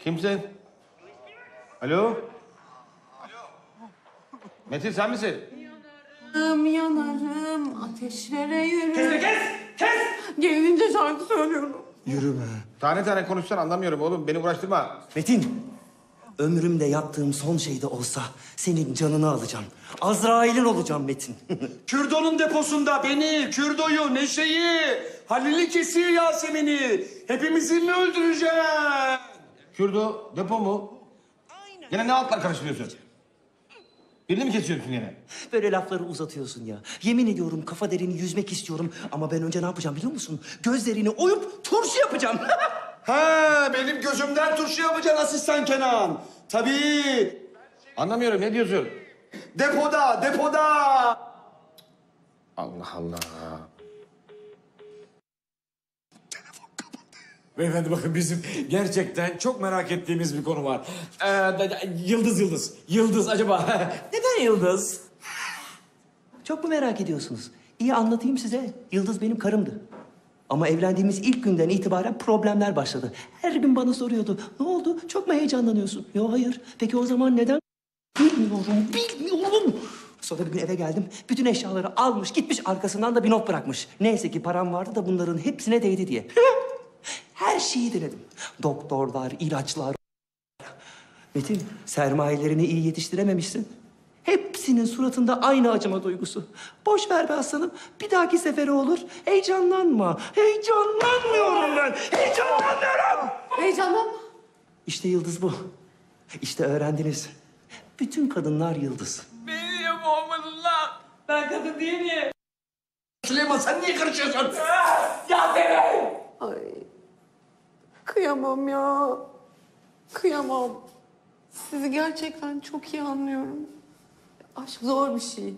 Kimsin? Alo? Metin sen misin? Yanarım, yanarım, ateşlere yürürüm. Kes kes! Kes! Gelince şarkı söylüyorum. Yürü be. Tane tane konuşsan anlamıyorum oğlum. Beni uğraştırma. Metin, ömrümde yaptığım son şey de olsa senin canını alacağım. Azrail'in olacağım Metin. Kürdo'nun deposunda beni, Kürdo'yu, Neşe'yi, Halil'i kesiyor Yasemin'i. Hepimizi mi öldüreceksin? Kürdo, depo mu? Yine ne altlar karıştırıyorsun? Birini mi kesiyorsun yine? Böyle lafları uzatıyorsun ya. Yemin ediyorum kafa derini yüzmek istiyorum. Ama ben önce ne yapacağım biliyor musun? Gözlerini oyup turşu yapacağım. Ha, benim gözümden turşu yapacaksın asistan Kenan. Tabii. Anlamıyorum ne diyorsun? Depoda, depoda. Allah Allah. Beyefendi bakın bizim gerçekten çok merak ettiğimiz bir konu var. Ee, yıldız Yıldız. Yıldız acaba neden Yıldız? Çok mu merak ediyorsunuz? İyi anlatayım size. Yıldız benim karımdı. Ama evlendiğimiz ilk günden itibaren problemler başladı. Her gün bana soruyordu. Ne oldu? Çok mu heyecanlanıyorsun? Yok hayır. Peki o zaman neden? Bilmiyorum, bilmiyorum. Sonra bir gün eve geldim. Bütün eşyaları almış, gitmiş arkasından da bir not bırakmış. Neyse ki param vardı da bunların hepsine değdi diye. Her şeyi denedim. Doktorlar, ilaçlar. Metin, sermayelerini iyi yetiştirememişsin. Hepsinin suratında aynı acıma duygusu. Boş ver be aslanım. Bir dahaki sefere olur. Heyecanlanma. Heyecanlanmıyorum ben. Heyecanlanmıyorum. Heyecanlanma. İşte yıldız bu. İşte öğrendiniz. Bütün kadınlar yıldız. Beni niye boğmadın lan? Ben kadın değil miyim? Süleyman sen niye karışıyorsun? Yasemin! Ay. Kıyamam ya. Kıyamam. Sizi gerçekten çok iyi anlıyorum. Aşk zor bir şey.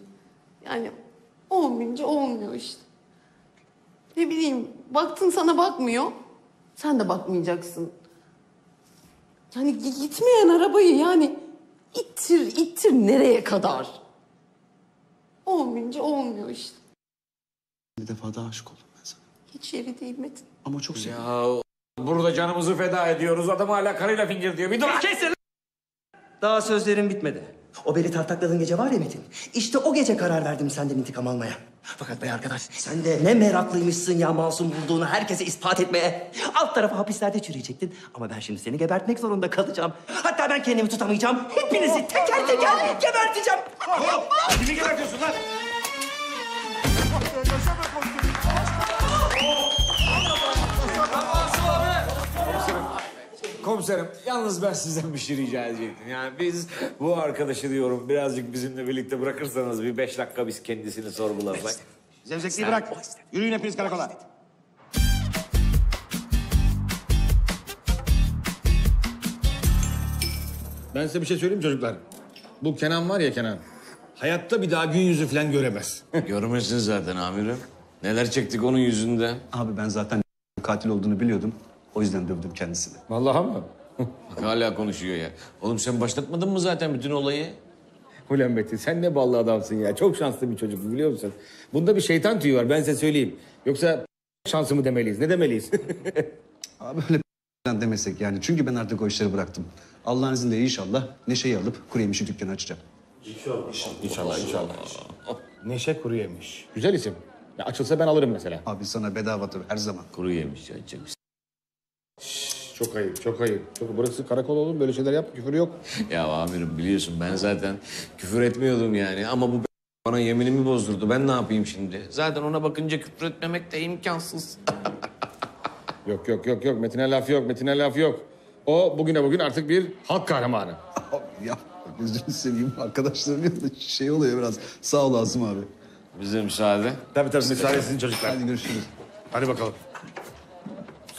Yani olmayınca olmuyor işte. Ne bileyim, baktın sana bakmıyor. Sen de bakmayacaksın. Yani gi- gitmeyen arabayı yani ittir ittir nereye kadar? Olmayınca olmuyor işte. Bir defa daha aşık oldum ben sana. Hiç yeri değil Metin. Ama çok seviyorum. Ya burada canımızı feda ediyoruz. Adam hala karıyla fingir diyor. Bir dur. Kesin. Daha sözlerim bitmedi. O beni tartakladığın gece var ya Metin. İşte o gece karar verdim senden intikam almaya. Fakat bey arkadaş sen de ne meraklıymışsın ya masum bulduğunu herkese ispat etmeye. Alt tarafı hapislerde çürüyecektin. Ama ben şimdi seni gebertmek zorunda kalacağım. Hatta ben kendimi tutamayacağım. Hepinizi teker teker geberteceğim. Kimi gebertiyorsun lan? Komiserim, yalnız ben sizden bir şey rica edecektim. Yani biz bu arkadaşı diyorum birazcık bizimle birlikte bırakırsanız bir beş dakika biz kendisini sorgulasak. Zevzekliği bırak. Yürüyün hepiniz karakola. Ben size bir şey söyleyeyim mi çocuklar? Bu Kenan var ya Kenan. Hayatta bir daha gün yüzü falan göremez. Görmesin zaten amirim. Neler çektik onun yüzünden. Abi ben zaten katil olduğunu biliyordum. O yüzden dövdüm kendisini. Vallahi mı? Bak hala konuşuyor ya. Oğlum sen başlatmadın mı zaten bütün olayı? Ulan Metin sen ne ballı adamsın ya. Çok şanslı bir çocuk biliyor musun? Bunda bir şeytan tüyü var ben size söyleyeyim. Yoksa şansı mı demeliyiz? Ne demeliyiz? Abi öyle demesek yani. Çünkü ben artık o işleri bıraktım. Allah'ın izniyle inşallah Neşe'yi alıp kuru yemişi dükkanı açacağım. İnşallah inşallah. Neşe kuru yemiş. Güzel isim. Ya açılsa ben alırım mesela. Abi sana bedavadır her zaman. Kuru yemiş ya. Çok... Ayıp, çok ayıp. Çok, burası karakol oğlum. Böyle şeyler yap, küfür yok. Ya amirim biliyorsun ben zaten küfür etmiyordum yani. Ama bu bana yeminimi bozdurdu. Ben ne yapayım şimdi? Zaten ona bakınca küfür etmemek de imkansız. Yok yok yok yok. Metin'e laf yok, Metin'e laf yok. O bugüne bugün artık bir halk kahramanı. ya gözünü seveyim arkadaşlarım yanında şey oluyor biraz. Sağ ol Asım abi. Bize müsaade. Tabii tabii müsaade sizin çocuklar. Hadi görüşürüz. Hadi bakalım.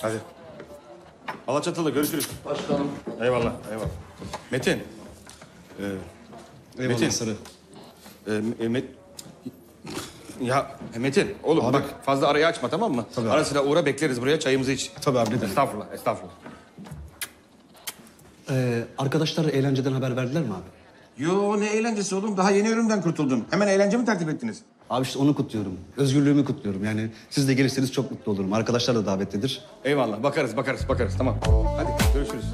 Hadi. Alaçatılı görüşürüz. Başkanım. Eyvallah, eyvallah. Metin. Ee, Eyvallah Metin. Sarı. Ee, e, Met... Ya Metin oğlum bak fazla arayı açma tamam mı? Tabii Ara abi. sıra uğra bekleriz buraya çayımızı iç. Tabii abi. Estağfurullah, estağfurullah. Ee, arkadaşlar eğlenceden haber verdiler mi abi? Yo ne eğlencesi oğlum. Daha yeni ölümden kurtuldum. Hemen eğlence mi tertip ettiniz? Abi işte onu kutluyorum. Özgürlüğümü kutluyorum. Yani siz de gelirseniz çok mutlu olurum. Arkadaşlar da davetlidir. Eyvallah bakarız bakarız bakarız tamam. Hadi görüşürüz.